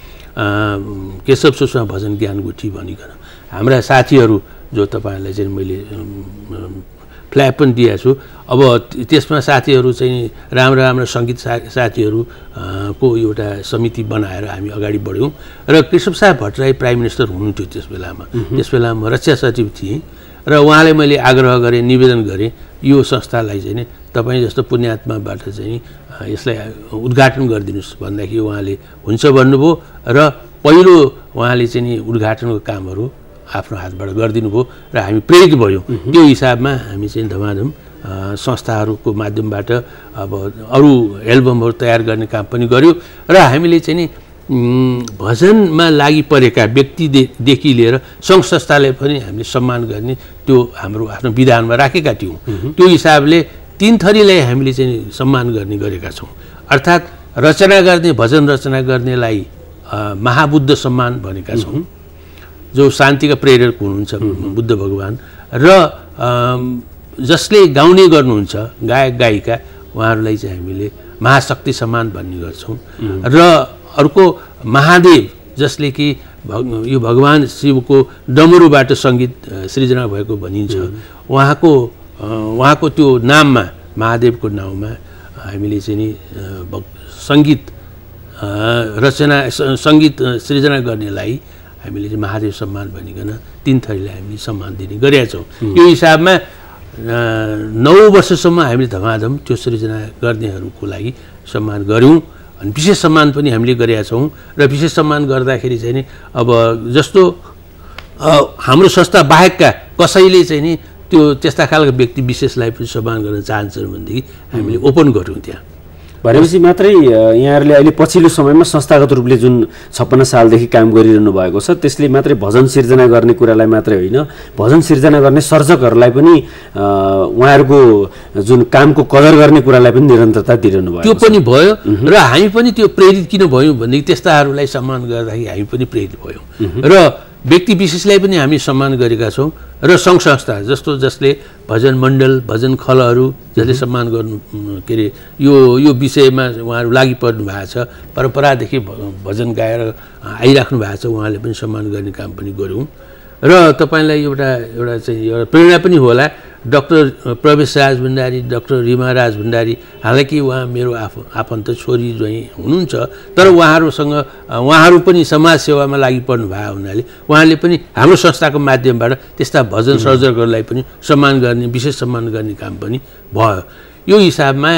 केशव सुषमा भजन ज्ञान गुठी भनिकन। हाम्रा साथीहरू जो तपाईँहरूलाई चाहिँ मैले अम, फ्ल्याग पनि दिएको छु अब त्यसमा साथीहरू चाहिँ राम्रा राम्रा सङ्गीत सा साथीहरू को एउटा समिति बनाएर हामी अगाडि बढ्यौँ। र केशव साहब भट्टराई प्राइम मिनिस्टर हुनुहुन्थ्यो त्यस बेलामा त्यस बेलामा म रक्षा सचिव थिएँ। र उहाँले मैले आग्रह गरेँ निवेदन गरेँ यो संस्थालाई चाहिँ नि तपाईँ जस्तो पुण्यात्माबाट चाहिँ यसलाई उद्घाटन गरिदिनुहोस् भन्दाखेरि उहाँले हुन्छ भन्नुभयो र पहिलो उहाँले चाहिँ नि उद्घाटनको कामहरू आफ्नो हातबाट गरिदिनु भयो र हामी प्रेरित भयौँ। त्यो हिसाबमा हामी चाहिँ धमाधम संस्थाहरूको माध्यमबाट अब अरू एल्बमहरू तयार गर्ने काम पनि गऱ्यौँ र हामीले चाहिँ नि भजनमा लागि परेका व्यक्तिदेखि लिएर सङ्घ संस्थाले पनि हामीले सम्मान गर्ने त्यो हाम्रो आफ्नो विधानमा राखेका थियौँ। त्यो हिसाबले तिन थरीलाई हामीले चाहिँ सम्मान गर्ने गरेका छौँ। अर्थात् रचना गर्ने भजन रचना गर्नेलाई महाबुद्ध सम्मान भनेका छौँ। जो शान्तिका प्रेरक हुनुहुन्छ बुद्ध भगवान्। र जसले गाउने गर्नुहुन्छ गायक गायिका उहाँहरूलाई चाहिँ हामीले महाशक्ति सम्मान भन्ने गर्छौँ। र अर्को महादेव जसले कि भग यो भगवान् शिवको डमरुबाट सङ्गीत सृजना भएको भनिन्छ। उहाँको उहाँको त्यो नाममा महादेवको नाउँमा हामीले चाहिँ नि सङ्गीत रचना सङ्गीत सृजना गर्नेलाई हामीले चाहिँ महादेव सम्मान भनिकन तिन थरीलाई हामीले सम्मान दिने गरेका छौँ। यो हिसाबमा नौ वर्षसम्म हामीले धमाधम त्यो सृजना गर्नेहरूको लागि सम्मान गऱ्यौँ। अनि विशेष सम्मान पनि हामीले गरेका छौँ र विशेष सम्मान गर्दाखेरि चाहिँ नि अब जस्तो हाम्रो संस्था बाहेकका कसैले चाहिँ नि त्यो त्यस्ता खालको व्यक्ति विशेषलाई पनि सम्मान गर्न चाहन्छन् भनेदेखि हामीले ओपन गऱ्यौँ त्यहाँ। भनेपछि मात्रै यहाँहरूले अहिले पछिल्लो समयमा संस्थागत रूपले जुन छप्पन्न सालदेखि काम गरिरहनु भएको छ त्यसले मात्रै भजन सिर्जना गर्ने कुरालाई मात्रै होइन। भजन सिर्जना गर्ने सर्जकहरूलाई पनि उहाँहरूको जुन कामको कदर गर्ने कुरालाई पनि निरन्तरता दिइरहनु त्यो भएको छ। पनि भयो र हामी पनि त्यो प्रेरित किन भयौँ भनेदेखि त्यस्ताहरूलाई सम्मान गर्दाखेरि हामी पनि प्रेरित भयौँ। र व्यक्ति विशेषलाई पनि हामी सम्मान गरेका छौँ र सङ्घ संस्था जस्तो जसले भजन मण्डल भजन खलहरू जसले सम्मान गर्नु के अरे यो यो विषयमा उहाँहरू लागि पर्नु भएको छ परम्परादेखि भजन गाएर आइराख्नु भएको छ उहाँले पनि सम्मान गर्ने काम पनि गऱ्यौँ र तपाईँलाई एउटा एउटा चाहिँ एउटा प्रेरणा पनि होला डक्टर प्रवेश राज भण्डारी डक्टर रिमा राज भण्डारी हालाकि उहाँ मेरो आफ आफन्त छोरी चाहिँ हुनुहुन्छ तर उहाँहरूसँग उहाँहरू पनि समाज सेवामा लागि पर्नु भएको हुनाले उहाँले पनि हाम्रो संस्थाको माध्यमबाट त्यस्ता भजन सर्जकहरूलाई पनि सम्मान गर्ने विशेष सम्मान गर्ने काम पनि भयो। यो हिसाबमा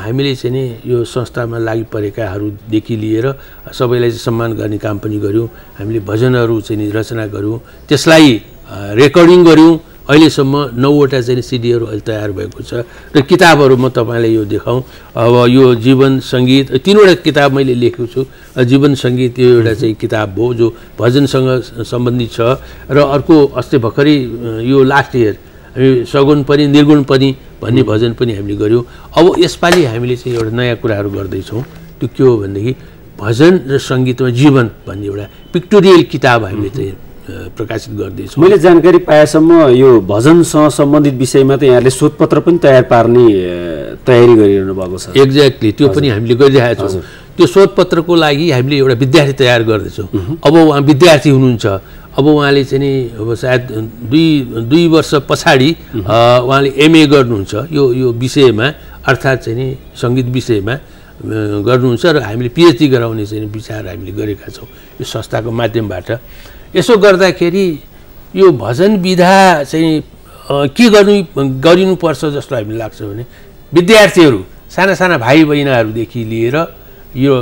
हामीले चाहिँ नि यो संस्थामा लागि परेकाहरूदेखि लिएर सबैलाई चाहिँ सम्मान गर्ने काम पनि गऱ्यौँ। हामीले भजनहरू चाहिँ नि रचना गऱ्यौँ। त्यसलाई रेकर्डिङ गऱ्यौँ। अहिलेसम्म नौवटा चाहिँ सिडीहरू अहिले तयार भएको छ र किताबहरू म तपाईँलाई यो देखाउँ। अब यो जीवन सङ्गीत तिनवटा किताब मैले लेखेको छु। जीवन सङ्गीत यो एउटा चाहिँ किताब हो जो भजनसँग सम्बन्धित छ र अर्को अस्ति भर्खरै यो लास्ट इयर हामी सगुन पनि निर्गुण पनि भन्ने भजन पनि हामीले गऱ्यौँ अब यसपालि हामीले चाहिँ एउटा नयाँ कुराहरू गर्दैछौँ। त्यो के हो भनेदेखि भजन र सङ्गीतमा जीवन भन्ने एउटा पिक्टोरियल किताब हामीले चाहिँ प्रकाशित गर्दैछौँ। मैले जानकारी पाएसम्म यो भजनसँग सम्बन्धित विषयमा त यहाँले शोधपत्र पनि तयार पार्ने तयारी गरिरहनु भएको छ। एक्ज्याक्टली त्यो पनि हामीले गरिरहेका छौँ त्यो शोधपत्रको लागि हामीले एउटा विद्यार्थी तयार गर्दैछौँ। अब उहाँ विद्यार्थी हुनुहुन्छ। अब उहाँले चाहिँ नि अब सायद दुई दुई वर्ष पछाडि उहाँले एमए गर्नुहुन्छ। यो यो विषयमा अर्थात् चाहिँ नि सङ्गीत विषयमा गर्नुहुन्छ र हामीले पिएचडी गराउने चाहिँ विचार हामीले गरेका छौँ। यो संस्थाको माध्यमबाट। यसो गर्दाखेरि यो भजन विधा चाहिँ के गर्नु गरिनुपर्छ जस्तो हामीलाई लाग्छ भने विद्यार्थीहरू साना साना भाइ बहिनीहरूदेखि लिएर यो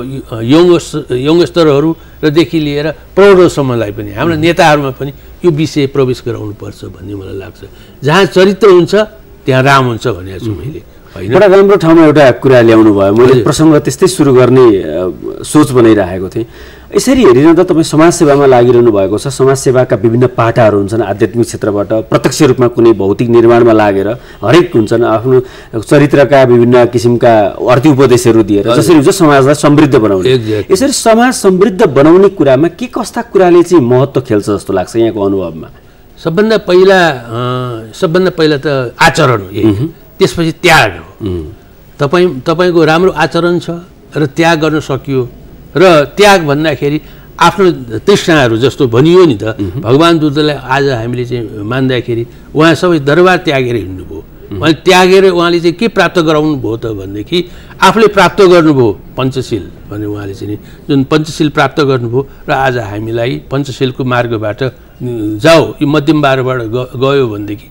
यङ्गस यङ्गस्तरहरू रदेखि लिएर प्रौढसम्मलाई पनि हाम्रो नेताहरूमा पनि यो विषय प्रवेश गराउनुपर्छ भन्ने मलाई लाग्छ। जहाँ चरित्र हुन्छ त्यहाँ राम हुन्छ भनेको छु मैले। बडा राम्रो ठाउँमा एउटा कुरा ल्याउनु भयो। मैले। प्रसङ्ग त्यस्तै सुरु गर्ने सोच बनाइरहेको थिएँ। यसरी हेरिरहँदा तपाईँ समाजसेवामा लागिरहनु भएको छ। समाजसेवाका विभिन्न पाटाहरू हुन्छन् आध्यात्मिक क्षेत्रबाट प्रत्यक्ष रूपमा कुनै भौतिक निर्माणमा लागेर हरेक हुन्छन् आफ्नो चरित्रका विभिन्न किसिमका अर्थी उपदेशहरू दिएर जसरी हुन्छ समाजलाई समृद्ध बनाउने. यसरी समाज समृद्ध बनाउने कुरामा के कस्ता कुराले चाहिँ महत्त्व खेल्छ जस्तो लाग्छ यहाँको अनुभवमा? सबभन्दा पहिला सबभन्दा पहिला त आचरण हो यही। त्यसपछि त्याग हो। तपाईँ तपाईँको राम्रो आचरण छ र त्याग गर्न सकियो। र त्याग भन्दाखेरि आफ्नो तृष्णाहरू जस्तो भनियो नि त। भगवान् बुद्धलाई आज हामीले चाहिँ मान्दाखेरि उहाँ सबै दरबार त्यागेर हिँड्नुभयो। उहाँले त्यागेर उहाँले चाहिँ के प्राप्त गराउनु भयो त भनेदेखि आफूले प्राप्त गर्नुभयो पञ्चशील भने उहाँले चाहिँ जुन पञ्चशील प्राप्त गर्नुभयो र आज हामीलाई पञ्चशीलको मार्गबाट जाऊ यो मध्यम बारबाट ग गयो भनेदेखि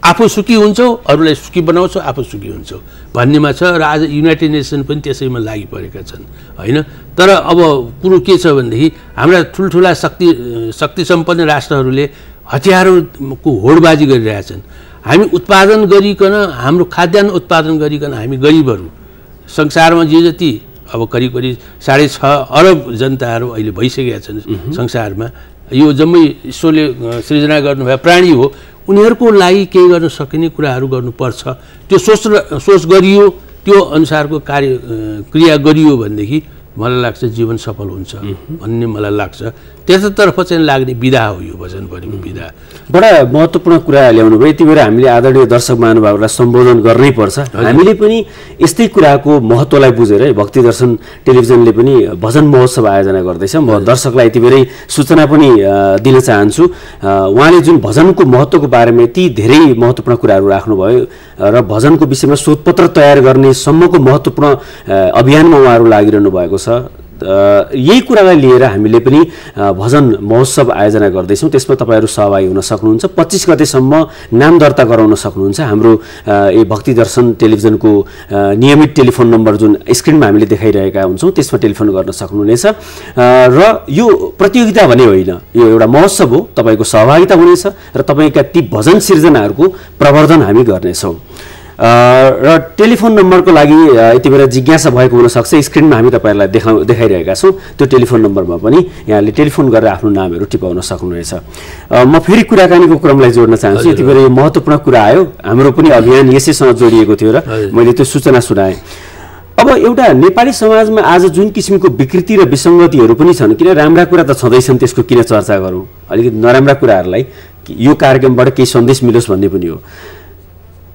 आफू सुखी हुन्छौ अरूलाई सुखी बनाउँछौ आफू सुखी हुन्छौ। भन्नेमा छ र आज युनाइटेड नेसन पनि त्यसैमा लागि परेका छन् होइन? तर अब कुरो के छ भनेदेखि हाम्रा ठुल्ठुला शक्ति शक्ति सम्पन्न राष्ट्रहरूले हतियारको होडबाजी गरिरहेछन् हामी उत्पादन गरिकन हाम्रो खाद्यान्न उत्पादन गरिकन हामी गरिबहरू। संसारमा जे जति अब करिब करिब साढे छ अरब जनताहरू अहिले भइसकेका छन् संसारमा। यो जम्मै ईश्वरले सृजना गर्नुभयो प्राणी हो। उनीहरूको लागि केही गर्न सकिने कुराहरू गर्नुपर्छ। त्यो सोच र सोच गरियो त्यो अनुसारको कार्य क्रिया गरियो भनेदेखि मलाई लाग्छ जीवन सफल हुन्छ भन्ने मलाई लाग्छ। त्यतातर्फ चाहिँ लाग्ने विधा हो यो भजन भनेको विधा। बडा महत्त्वपूर्ण कुरा ल्याउनु भयो। यति बेर हामीले आदरणीय दर्शक महानुभावलाई सम्बोधन गर्नै पर्छ। हामीले पनि यस्तै कुराको महत्त्वलाई बुझेर है भक्ति दर्शन टेलिभिजनले पनि भजन महोत्सव आयोजना गर्दैछ। म दर्शकलाई यति बेरै सूचना पनि दिन चाहन्छु। उहाँले जुन भजनको महत्त्वको बारेमा यति धेरै महत्त्वपूर्ण कुराहरू राख्नुभयो र भजनको विषयमा शोधपत्र तयार गर्ने सम्मको महत्त्वपूर्ण अभियानमा उहाँहरू लागिरहनु भएको छ। यही कुरालाई लिएर हामीले पनि भजन महोत्सव आयोजना गर्दैछौँ। त्यसमा तपाईँहरू सहभागी हुन सक्नुहुन्छ। पच्चिस गतेसम्म नाम दर्ता गराउन सक्नुहुन्छ। हाम्रो यो भक्ति दर्शन टेलिभिजनको नियमित टेलिफोन नम्बर जुन स्क्रिनमा हामीले देखाइरहेका हुन्छौँ त्यसमा टेलिफोन गर्न सक्नुहुनेछ। र यो प्रतियोगिता भने होइन यो एउटा महोत्सव हो। तपाईँको सहभागिता हुनेछ र तपाईँका ती भजन सिर्जनाहरूको प्रवर्धन हामी गर्नेछौँ। र टेलिफोन नम्बरको लागि यति बेला जिज्ञासा भएको हुनसक्छ। स्क्रिनमा हामी तपाईँहरूलाई देखा देखाइरहेका छौँ। त्यो टेलिफोन नम्बरमा पनि यहाँले टेलिफोन गरेर आफ्नो नामहरू टिपाउन सक्नुहुनेछ। म फेरि कुराकानीको क्रमलाई जोड्न चाहन्छु। यति बेला यो महत्त्वपूर्ण कुरा आयो। हाम्रो पनि अभियान यसैसँग जोडिएको थियो र मैले त्यो सूचना सुनाएँ। अब एउटा नेपाली समाजमा आज जुन किसिमको विकृति र विसङ्गतिहरू पनि छन् किन राम्रा कुरा त छँदैछन् त्यसको किन चर्चा गरौँ? अलिकति नराम्रा कुराहरूलाई यो कार्यक्रमबाट केही सन्देश मिलोस् भन्ने पनि हो।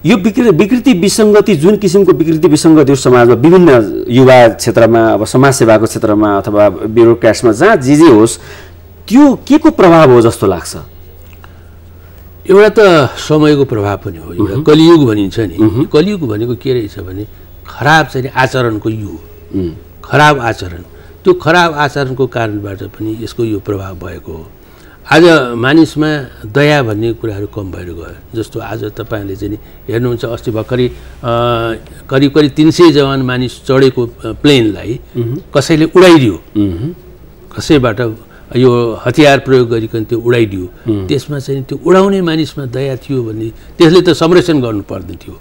यो विकृति विकृति विसङ्गति जुन किसिमको विकृति विसङ्गतिहरू समाजमा विभिन्न युवा क्षेत्रमा अब समाजसेवाको क्षेत्रमा अथवा ब्युरोक्राट्समा जहाँ जे जे होस् त्यो के को प्रभाव हो जस्तो लाग्छ? एउटा त समयको प्रभाव पनि हो। एउटा कलियुग भनिन्छ नि। कलियुग भनेको के रहेछ भने खराब चाहिँ आचरणको युग खराब आचरण। त्यो खराब आचरणको कारणबाट पनि यसको यो प्रभाव भएको हो। आज मानिसमा दया भन्ने कुराहरू कम भएर गयो। जस्तो आज तपाईँहरूले चाहिँ हेर्नुहुन्छ अस्ति भर्खरै करिब करिब तिन सय जवान मानिस चढेको प्लेनलाई कसैले उडाइदियो। कसैबाट यो हतियार प्रयोग गरिकन त्यो उडाइदियो। त्यसमा चाहिँ त्यो उडाउने मानिसमा दया थियो भने त्यसले त संरक्षण गर्नुपर्ने थियो।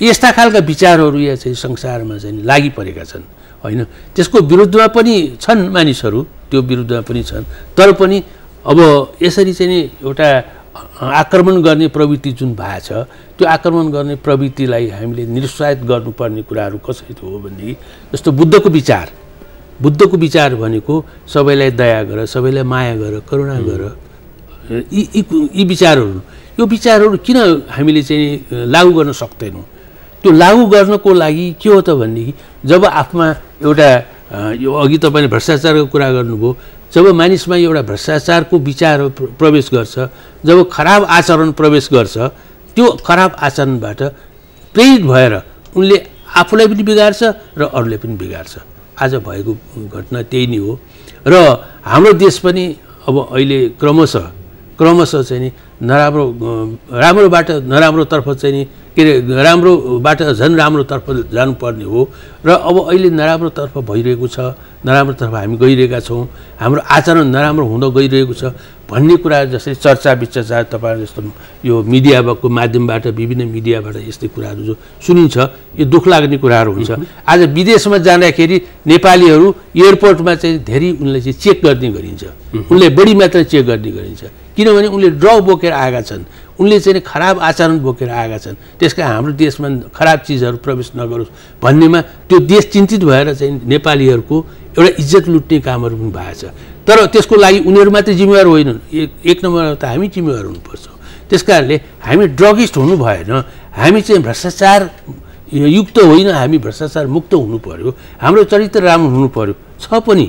यस्ता खालका विचारहरू यहाँ चाहिँ संसारमा चाहिँ लागि परेका छन् होइन? त्यसको विरुद्धमा पनि छन् मानिसहरू त्यो विरुद्धमा पनि छन् तर पनि अब यसरी चाहिँ नि एउटा आक्रमण गर्ने प्रवृत्ति जुन भएको छ त्यो आक्रमण गर्ने प्रवृत्तिलाई हामीले निरुत्साहित गर्नुपर्ने कुराहरू कसरी हो भनेदेखि जस्तो बुद्धको विचार बुद्धको विचार भनेको सबैलाई दया गर सबैलाई माया गर करुणा गर यी यी यी विचारहरू यो विचारहरू किन हामीले चाहिँ लागू गर्न सक्दैनौँ? त्यो लागू गर्नको लागि के हो त भनेदेखि जब आफूमा एउटा यो अघि तपाईँले भ्रष्टाचारको कुरा गर्नुभयो जब मानिसमा एउटा भ्रष्टाचारको विचार प्र- प्रवेश गर्छ जब खराब आचरण प्रवेश गर्छ त्यो खराब आचरणबाट प्रेरित भएर उनले आफूलाई पनि बिगार्छ र अरूले पनि बिगार्छ। आज भएको घटना त्यही नै हो। र हाम्रो देश पनि अब अहिले क्रमशः क्रमशः चाहिँ नि नराम्रो राम्रोबाट नराम्रोतर्फ चाहिँ नि के अरे राम्रोबाट झन् राम्रोतर्फ जानुपर्ने हो। र अब अहिले नराम्रोतर्फ भइरहेको छ नराम्रोतर्फ हामी गइरहेका छौँ हाम्रो आचरण नराम्रो हुँदो गइरहेको छ भन्ने कुरा जस्तै चर्चा विचर्चा तपाईँहरू जस्तो यो मिडियाको माध्यमबाट विभिन्न मिडियाबाट यस्तै कुराहरू जो सुनिन्छ यो दुःख लाग्ने कुराहरू हुन्छ। आज विदेशमा जाँदाखेरि नेपालीहरू एयरपोर्टमा चाहिँ धेरै उनलाई चाहिँ चेक गर्ने गरिन्छ। उनले बढी मात्रा चेक गर्ने गरिन्छ। किनभने उनले ड्रग बोकेर आएका छन्। उनले चाहिँ खराब आचरण बोकेर आएका छन्। त्यसका हाम्रो देशमा खराब चिजहरू प्रवेश नगरोस् भन्नेमा त्यो देश चिन्तित भएर चाहिँ नेपालीहरूको एउटा इज्जत लुट्ने कामहरू पनि भएको छ। तर त्यसको लागि उनीहरू मात्रै जिम्मेवार होइनन्। एक नम्बरमा त हामी जिम्मेवार हुनुपर्छ। त्यस कारणले हामी ड्रगिस्ट हुनु भएन। हामी चाहिँ भ्रष्टाचार युक्त होइन। हामी भ्रष्टाचार मुक्त हुनु पर्यो। हाम्रो चरित्र राम्रो हुनु पर्यो। छ पनि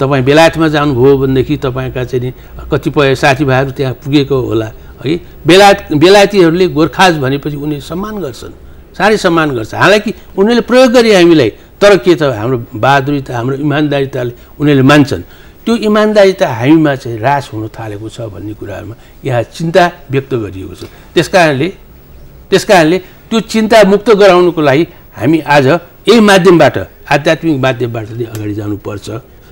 तपाईँ बेलायतमा जानुभयो भनेदेखि तपाईँका चाहिँ कतिपय साथीभाइहरू त्यहाँ पुगेको होला। है बेलायत बेलायतीहरूले गोर्खाज भनेपछि उनीहरूले सम्मान गर्छन् साह्रै सम्मान गर्छ। हालाकि उनीहरूले प्रयोग गरे हामीलाई तर के त हाम्रो बहादुरी हाम्रो इमान्दारिताले उनीहरूले मान्छन्। त्यो इमान्दारिता हामीमा चाहिँ ह्रास हुन थालेको छ भन्ने कुराहरूमा यहाँ चिन्ता व्यक्त गरिएको छ। त्यस कारणले त्यस कारणले त्यो चिन्ता मुक्त गराउनुको लागि हामी आज यही माध्यमबाट आध्यात्मिक माध्यमबाट नै अगाडि जानुपर्छ।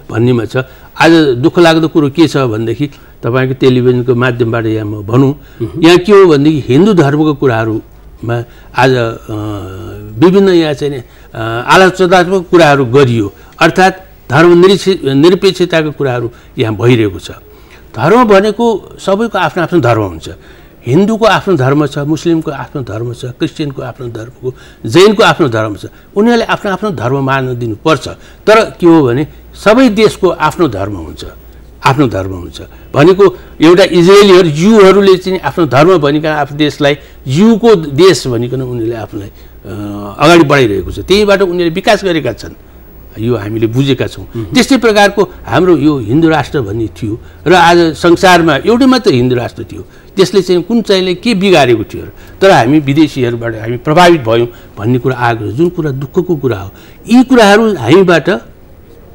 भन्नेमा छ। आज दुःख लाग्दो कुरो के छ भनेदेखि तपाईँको टेलिभिजनको माध्यमबाट यहाँ म भनौँ। यहाँ के हो भनेदेखि हिन्दू धर्मको कुराहरूमा आज विभिन्न यहाँ चाहिँ आलोचनात्मक कुराहरू गरियो। अर्थात् धर्म निरीक्षि निरपेक्षताको कुराहरू यहाँ भइरहेको छ। धर्म भनेको सबैको आफ्नो आफ्नो धर्म हुन्छ। हिन्दूको आफ्नो धर्म छ मुस्लिमको आफ्नो धर्म छ क्रिस्चियनको आफ्नो धर्मको जैनको आफ्नो धर्म छ उनीहरूले आफ्नो आफ्नो धर्म मान्न दिनुपर्छ। तर के हो भने सबै देशको आफ्नो धर्म हुन्छ आफ्नो धर्म हुन्छ। भनेको एउटा इजरायलीहरू जुहरूले चाहिँ आफ्नो धर्म भनिकन आफ्नो देशलाई जुको देश भनिकन उनीहरूले आफूलाई अगाडि बढाइरहेको छ। त्यहीबाट उनीहरूले विकास गरेका छन्। यो हामीले बुझेका छौँ। त्यस्तै प्रकारको हाम्रो यो हिन्दू राष्ट्र भन्ने थियो र आज संसारमा एउटै मात्र हिन्दू राष्ट्र थियो। त्यसले चाहिँ कुन चाहिँले के बिगारेको थियो? तर हामी विदेशीहरूबाट हामी प्रभावित भयौँ भन्ने कुरा आएको जुन कुरा दुःखको कुरा हो यी कुराहरू हामीबाट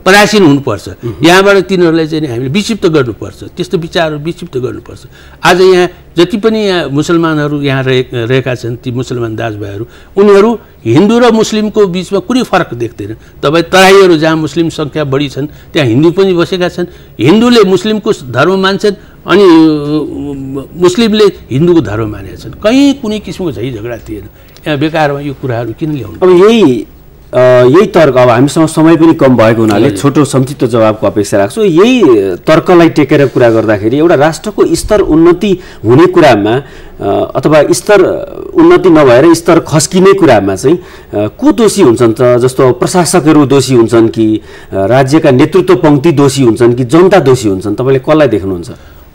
परासीन हुनुपर्छ। यहाँबाट तिनीहरूलाई चाहिँ हामीले विक्षिप्त गर्नुपर्छ। त्यस्तो विचारहरू विक्षिप्त गर्नुपर्छ। आज यहाँ जति पनि यहाँ मुसलमानहरू यहाँ रहे रहेका छन् ती मुसलमान दाजुभाइहरू उनीहरू हिन्दू र मुस्लिमको बिचमा कुनै फरक देख्दैन। तपाईँ तराईहरू जहाँ मुस्लिम सङ्ख्या बढी छन् त्यहाँ हिन्दू पनि बसेका छन्। हिन्दूले मुस्लिमको धर्म मान्छन् अनि मुस्लिमले हिन्दूको धर्म मानेका छन्। कहीँ कुनै किसिमको झै झगडा थिएन। यहाँ बेकारमा यो कुराहरू किन ल्याउनु? अब यही यही तर्क अब हामीसँग समय पनि कम भएको हुनाले छोटो संक्षिप्त जवाबको अपेक्षा राख्छु। यही तर्कलाई टेकेर कुरा गर्दाखेरि एउटा राष्ट्रको स्तर उन्नति हुने कुरामा अथवा स्तर उन्नति नभएर स्तर खस्किने कुरामा चाहिँ को दोषी हुन्छन् त? जस्तो प्रशासकहरू दोषी हुन्छन् कि राज्यका नेतृत्व पङ्क्ति दोषी हुन्छन् कि जनता दोषी हुन्छन्? तपाईँले कसलाई देख्नुहुन्छ?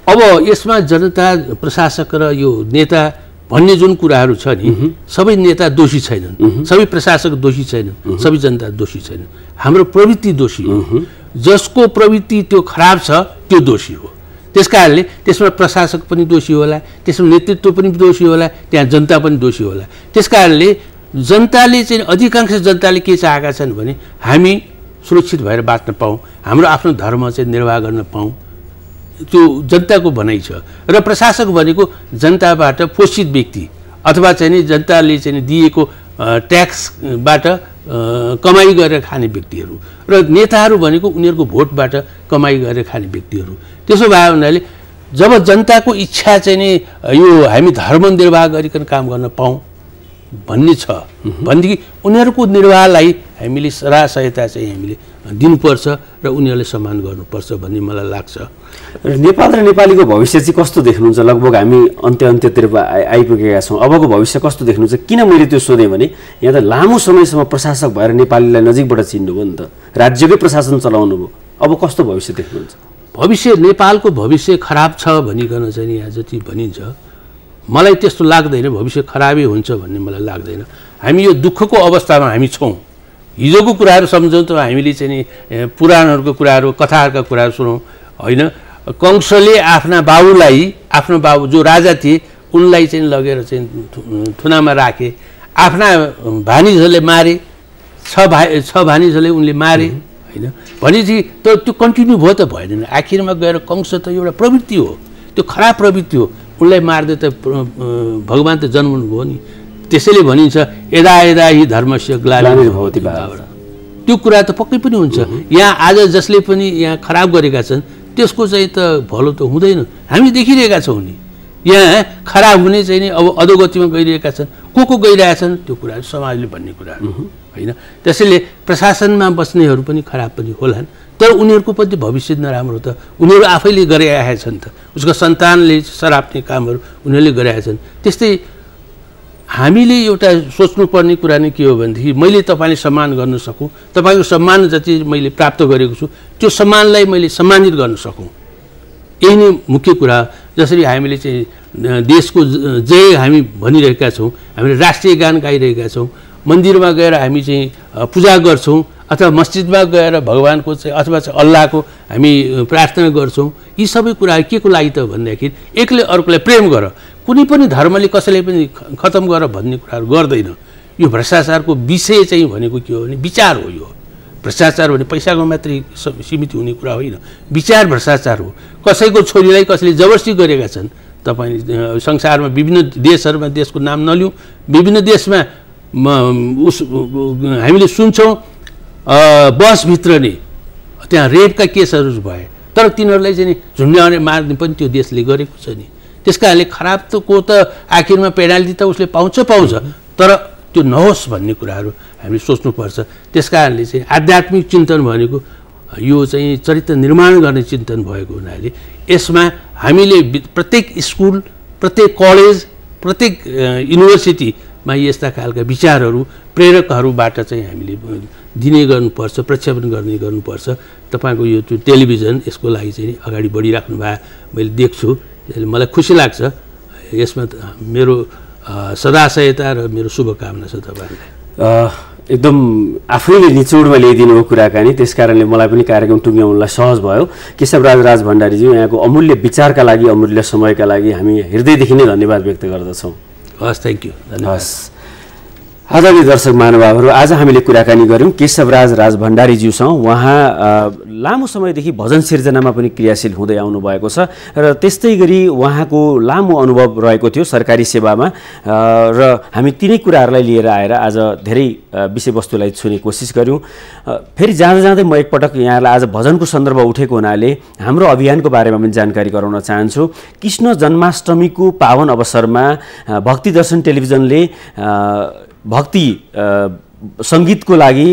अब यसमा जनता प्रशासक र यो नेता भन्ने जुन कुराहरू छ नि सबै नेता दोषी छैनन्। सबै प्रशासक दोषी छैनन्। सबै जनता दोषी छैनन्। हाम्रो प्रवृत्ति दोषी हो। जसको प्रवृत्ति त्यो खराब छ त्यो दोषी हो। त्यस कारणले त्यसमा प्रशासक पनि दोषी होला त्यसमा नेतृत्व पनि दोषी होला त्यहाँ जनता पनि दोषी होला। त्यस कारणले जनताले चाहिँ अधिकांश जनताले के चाहेका छन् भने हामी सुरक्षित भएर बाँच्न पाऊँ हाम्रो आफ्नो धर्म चाहिँ निर्वाह गर्न पाऊँ। त्यो जनताको भनाइ छ र प्रशासक भनेको जनताबाट पोषित व्यक्ति अथवा चाहिँ नि जनताले चाहिँ नि दिएको ट्याक्सबाट कमाइ गरेर खाने व्यक्तिहरू र नेताहरू भनेको उनीहरूको भोटबाट कमाइ गरेर खाने व्यक्तिहरू। त्यसो भयो हुनाले जब जनताको इच्छा चाहिँ नि यो हामी धर्म निर्वाह गरिकन काम गर्न पाऊँ भन्ने छ भनेदेखि उनीहरूको निर्वाहलाई हामीले सराह सहायता चाहिँ हामीले दिनुपर्छ र उनीहरूले सम्मान गर्नुपर्छ भन्ने मलाई लाग्छ। र नेपाल र नेपालीको भविष्य चाहिँ कस्तो देख्नुहुन्छ? लगभग हामी अन्त्य अन्त्यतिर आइ आइपुगेका छौँ। अबको भविष्य कस्तो देख्नुहुन्छ? किन मैले त्यो सोधेँ भने यहाँ त लामो समयसम्म प्रशासक भएर नेपालीलाई नजिकबाट चिन्नुभयो नि त। राज्यकै प्रशासन चलाउनु भयो। अब कस्तो भविष्य देख्नुहुन्छ? भविष्य नेपालको भविष्य खराब छ भनिकन चाहिँ यहाँ जति भनिन्छ मलाई त्यस्तो लाग्दैन भविष्य खराबै हुन्छ भन्ने मलाई लाग्दैन। हामी यो दुःखको अवस्थामा हामी छौँ। हिजोको कुराहरू सम्झौँ त हामीले चाहिँ नि पुराणहरूको कुराहरू कथाहरूका कुराहरू सुनौँ। होइन कंसले आफ्ना बाबुलाई आफ्नो बाबु जो राजा थिए उनलाई चाहिँ लगेर चाहिँ थुनामा राखे। आफ्ना भानिजहरूले मारे छ भाइ छ भानिजहरूले उनले मारे होइन। भनेपछि त त्यो कन्टिन्यू भयो त भएन। आखिरमा गएर कंस त एउटा प्रवृत्ति हो। त्यो खराब प्रवृत्ति हो। उनलाई मार्दै त भगवान् त जन्मनु भयो नि। त्यसैले भनिन्छ यदा यदा हि धर्मस्य ग्लानिर्भवति भावना त्यो कुरा त पक्कै पनि हुन्छ। यहाँ आज जसले पनि यहाँ खराब गरेका छन् त्यसको चाहिँ त भलो त हुँदैन। हामी देखिरहेका छौँ नि। यहाँ खराब हुने चाहिँ नि अब अधोगतिमा गइरहेका छन्। को को गइरहेछन् त्यो कुराहरू समाजले भन्ने कुराहरू होइन? त्यसैले प्रशासनमा बस्नेहरू पनि खराब पनि होलान्। तर उनीहरूको पनि भविष्य नराम्रो त। उनीहरू आफैले गरिरहेका छन् त। उसको सन्तानले सराप्ने कामहरू उनीहरूले गरिरहेका छन्। त्यस्तै हामीले एउटा सोच्नुपर्ने कुरा नै के हो भनेदेखि मैले तपाईँले सम्मान गर्न सकौँ। तपाईँको सम्मान जति मैले प्राप्त गरेको छु त्यो सम्मानलाई मैले सम्मानित गर्न सकौँ। यही नै मुख्य कुरा जसरी हामीले चाहिँ देशको जय हामी भनिरहेका छौँ हामीले राष्ट्रिय गान गाइरहेका छौँ मन्दिरमा गएर हामी चाहिँ पूजा गर्छौँ अथवा मस्जिदमा गएर भगवान्को चाहिँ अथवा चाहिँ अल्लाहको हामी प्रार्थना गर्छौँ यी सबै कुराहरू के को लागि त भन्दाखेरि एकले अर्कोलाई प्रेम गर। कुनै पनि धर्मले कसैलाई पनि ख- खतम गर भन्ने कुराहरू गर्दैन। यो भ्रष्टाचारको विषय चाहिँ भनेको के हो भने विचार हो यो। भ्रष्टाचार भने पैसाको मात्रै सीमित हुने कुरा होइन। विचार भ्रष्टाचार हो। कसैको छोरीलाई कसैले जबरजस्ती गरेका छन् तपाईँ संसारमा विभिन्न देशहरूमा देशको नाम नलिउँ। विभिन्न देशमा उस हामीले सुन्छौँ बसभित्र नै त्यहाँ रेपका केसहरू भए। तर तिनीहरूलाई चाहिँ झुन्ड्याउने मार्ने पनि त्यो देशले गरेको छ नि। त्यस कारणले खराब त को त आखिरमा पेनाल्टी त उसले पाउँछ पाउँछ। तर त्यो नहोस् भन्ने कुराहरू हामीले सोच्नुपर्छ। त्यस कारणले चाहिँ आध्यात्मिक चिन्तन भनेको यो चाहिँ चरित्र निर्माण गर्ने चिन्तन भएको हुनाले यसमा हामीले प्रत्येक स्कुल प्रत्येक कलेज प्रत्येक युनिभर्सिटीमा यस्ता खालका विचारहरू प्रेरकहरूबाट चाहिँ हामीले दिने गर्नुपर्छ प्रक्षेपण गर्ने गर्नुपर्छ। तपाईँको यो टेलिभिजन यसको लागि चाहिँ अगाडि बढिराख्नु भए मैले देख्छु। त्यसले मलाई खुसी लाग्छ। यसमा मेरो अ, सदा सहायता र मेरो शुभकामना छ तपाईँहरूलाई। एकदम आफैले निचोडमा ल्याइदिनु भयो कुराकानी त्यस कारणले मलाई पनि कार्यक्रम टुङ्ग्याउनलाई सहज भयो। केशवराज राज भण्डारीज्यू यहाँको अमूल्य विचारका लागि अमूल्य समयका लागि हामी हृदयदेखि नै धन्यवाद व्यक्त गर्दछौँ। हस् थ्याङ्क यू धन्यवाद। आदरणीय दर्शक महानुभावहरू आज हामीले कुराकानी गऱ्यौँ केशवराज राज भण्डारीज्यूसँग उहाँ लामो समयदेखि भजन सिर्जनामा पनि क्रियाशील हुँदै आउनु भएको छ र त्यस्तै गरी उहाँको लामो अनुभव रहेको थियो सरकारी सेवामा। र हामी तिनै कुराहरूलाई लिएर आएर आज धेरै विषयवस्तुलाई छुने कोसिस गऱ्यौँ। फेरि जाँदा जाँदै म एकपटक यहाँलाई आज भजनको सन्दर्भ उठेको हुनाले हाम्रो अभियानको बारेमा पनि जानकारी गराउन चाहन्छु। कृष्ण जन्माष्टमीको पावन अवसरमा भक्ति दर्शन टेलिभिजनले भक्ति सङ्गीतको लागि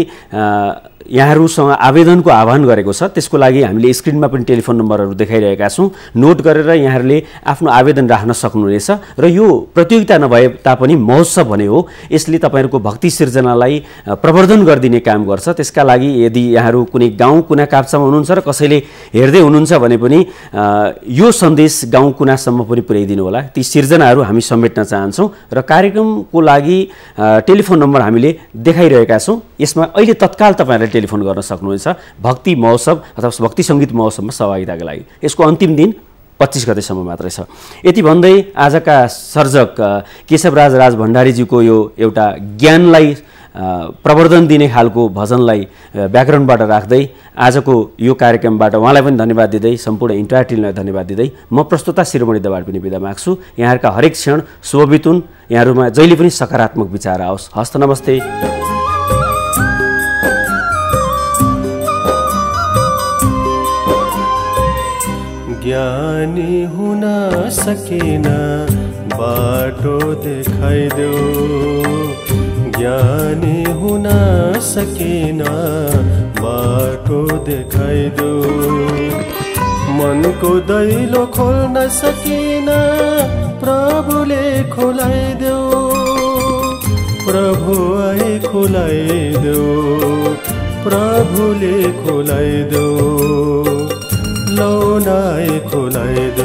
यहाँहरूसँग आवेदनको आह्वान गरेको छ। त्यसको लागि हामीले स्क्रिनमा पनि टेलिफोन नम्बरहरू देखाइरहेका छौँ। नोट गरेर यहाँहरूले आफ्नो आवेदन राख्न सक्नुहुनेछ र यो प्रतियोगिता नभए तापनि महोत्सव भने हो। यसले तपाईँहरूको भक्ति सिर्जनालाई प्रवर्धन गरिदिने काम गर्छ। त्यसका लागि यदि यहाँहरू कुनै गाउँ कुना काप्चामा हुनुहुन्छ र कसैले हेर्दै हुनुहुन्छ भने पनि यो सन्देश गाउँ कुनासम्म पनि पुर्याइदिनु होला। ती सिर्जनाहरू हामी समेट्न चाहन्छौँ र कार्यक्रमको लागि टेलिफोन नम्बर हामीले देखाइरहेका छौँ। यसमा अहिले तत्काल तपाईँहरूले टेलिफोन गर्न सक्नुहुन्छ। भक्ति महोत्सव अथवा भक्ति सङ्गीत महोत्सवमा सहभागिताको लागि। यसको अन्तिम दिन पच्चिस गतेसम्म मात्रै छ। यति भन्दै आजका सर्जक केशवराज राज भण्डारीज्यूको यो एउटा ज्ञानलाई प्रवर्धन दिने खालको भजनलाई व्याकरणबाट राख्दै आजको यो कार्यक्रमबाट उहाँलाई पनि धन्यवाद दिँदै सम्पूर्ण इन्टायर टिमलाई धन्यवाद दिँदै म प्रस्तुता शिरोमणि दबाड पनि बिदा माग्छु। यहाँहरूका हरेक क्षण शुभ बितुन्। यहाँहरूमा जहिले पनि सकारात्मक विचार आओस्। हस्त नमस्ते। ज्ञानी हुन सकेन बाटो देखाइदेऊ। ज्ञानी हुन सकेन बाटो देखाइदेऊ। मनको दैलो खोल्न सकिन प्रभुले खोलाइदेऊ। प्रभु आई खोलाइदेऊ प्रभुले खोलाइदेऊ। लौनाई खोलाइदेऊ पूर्णमदः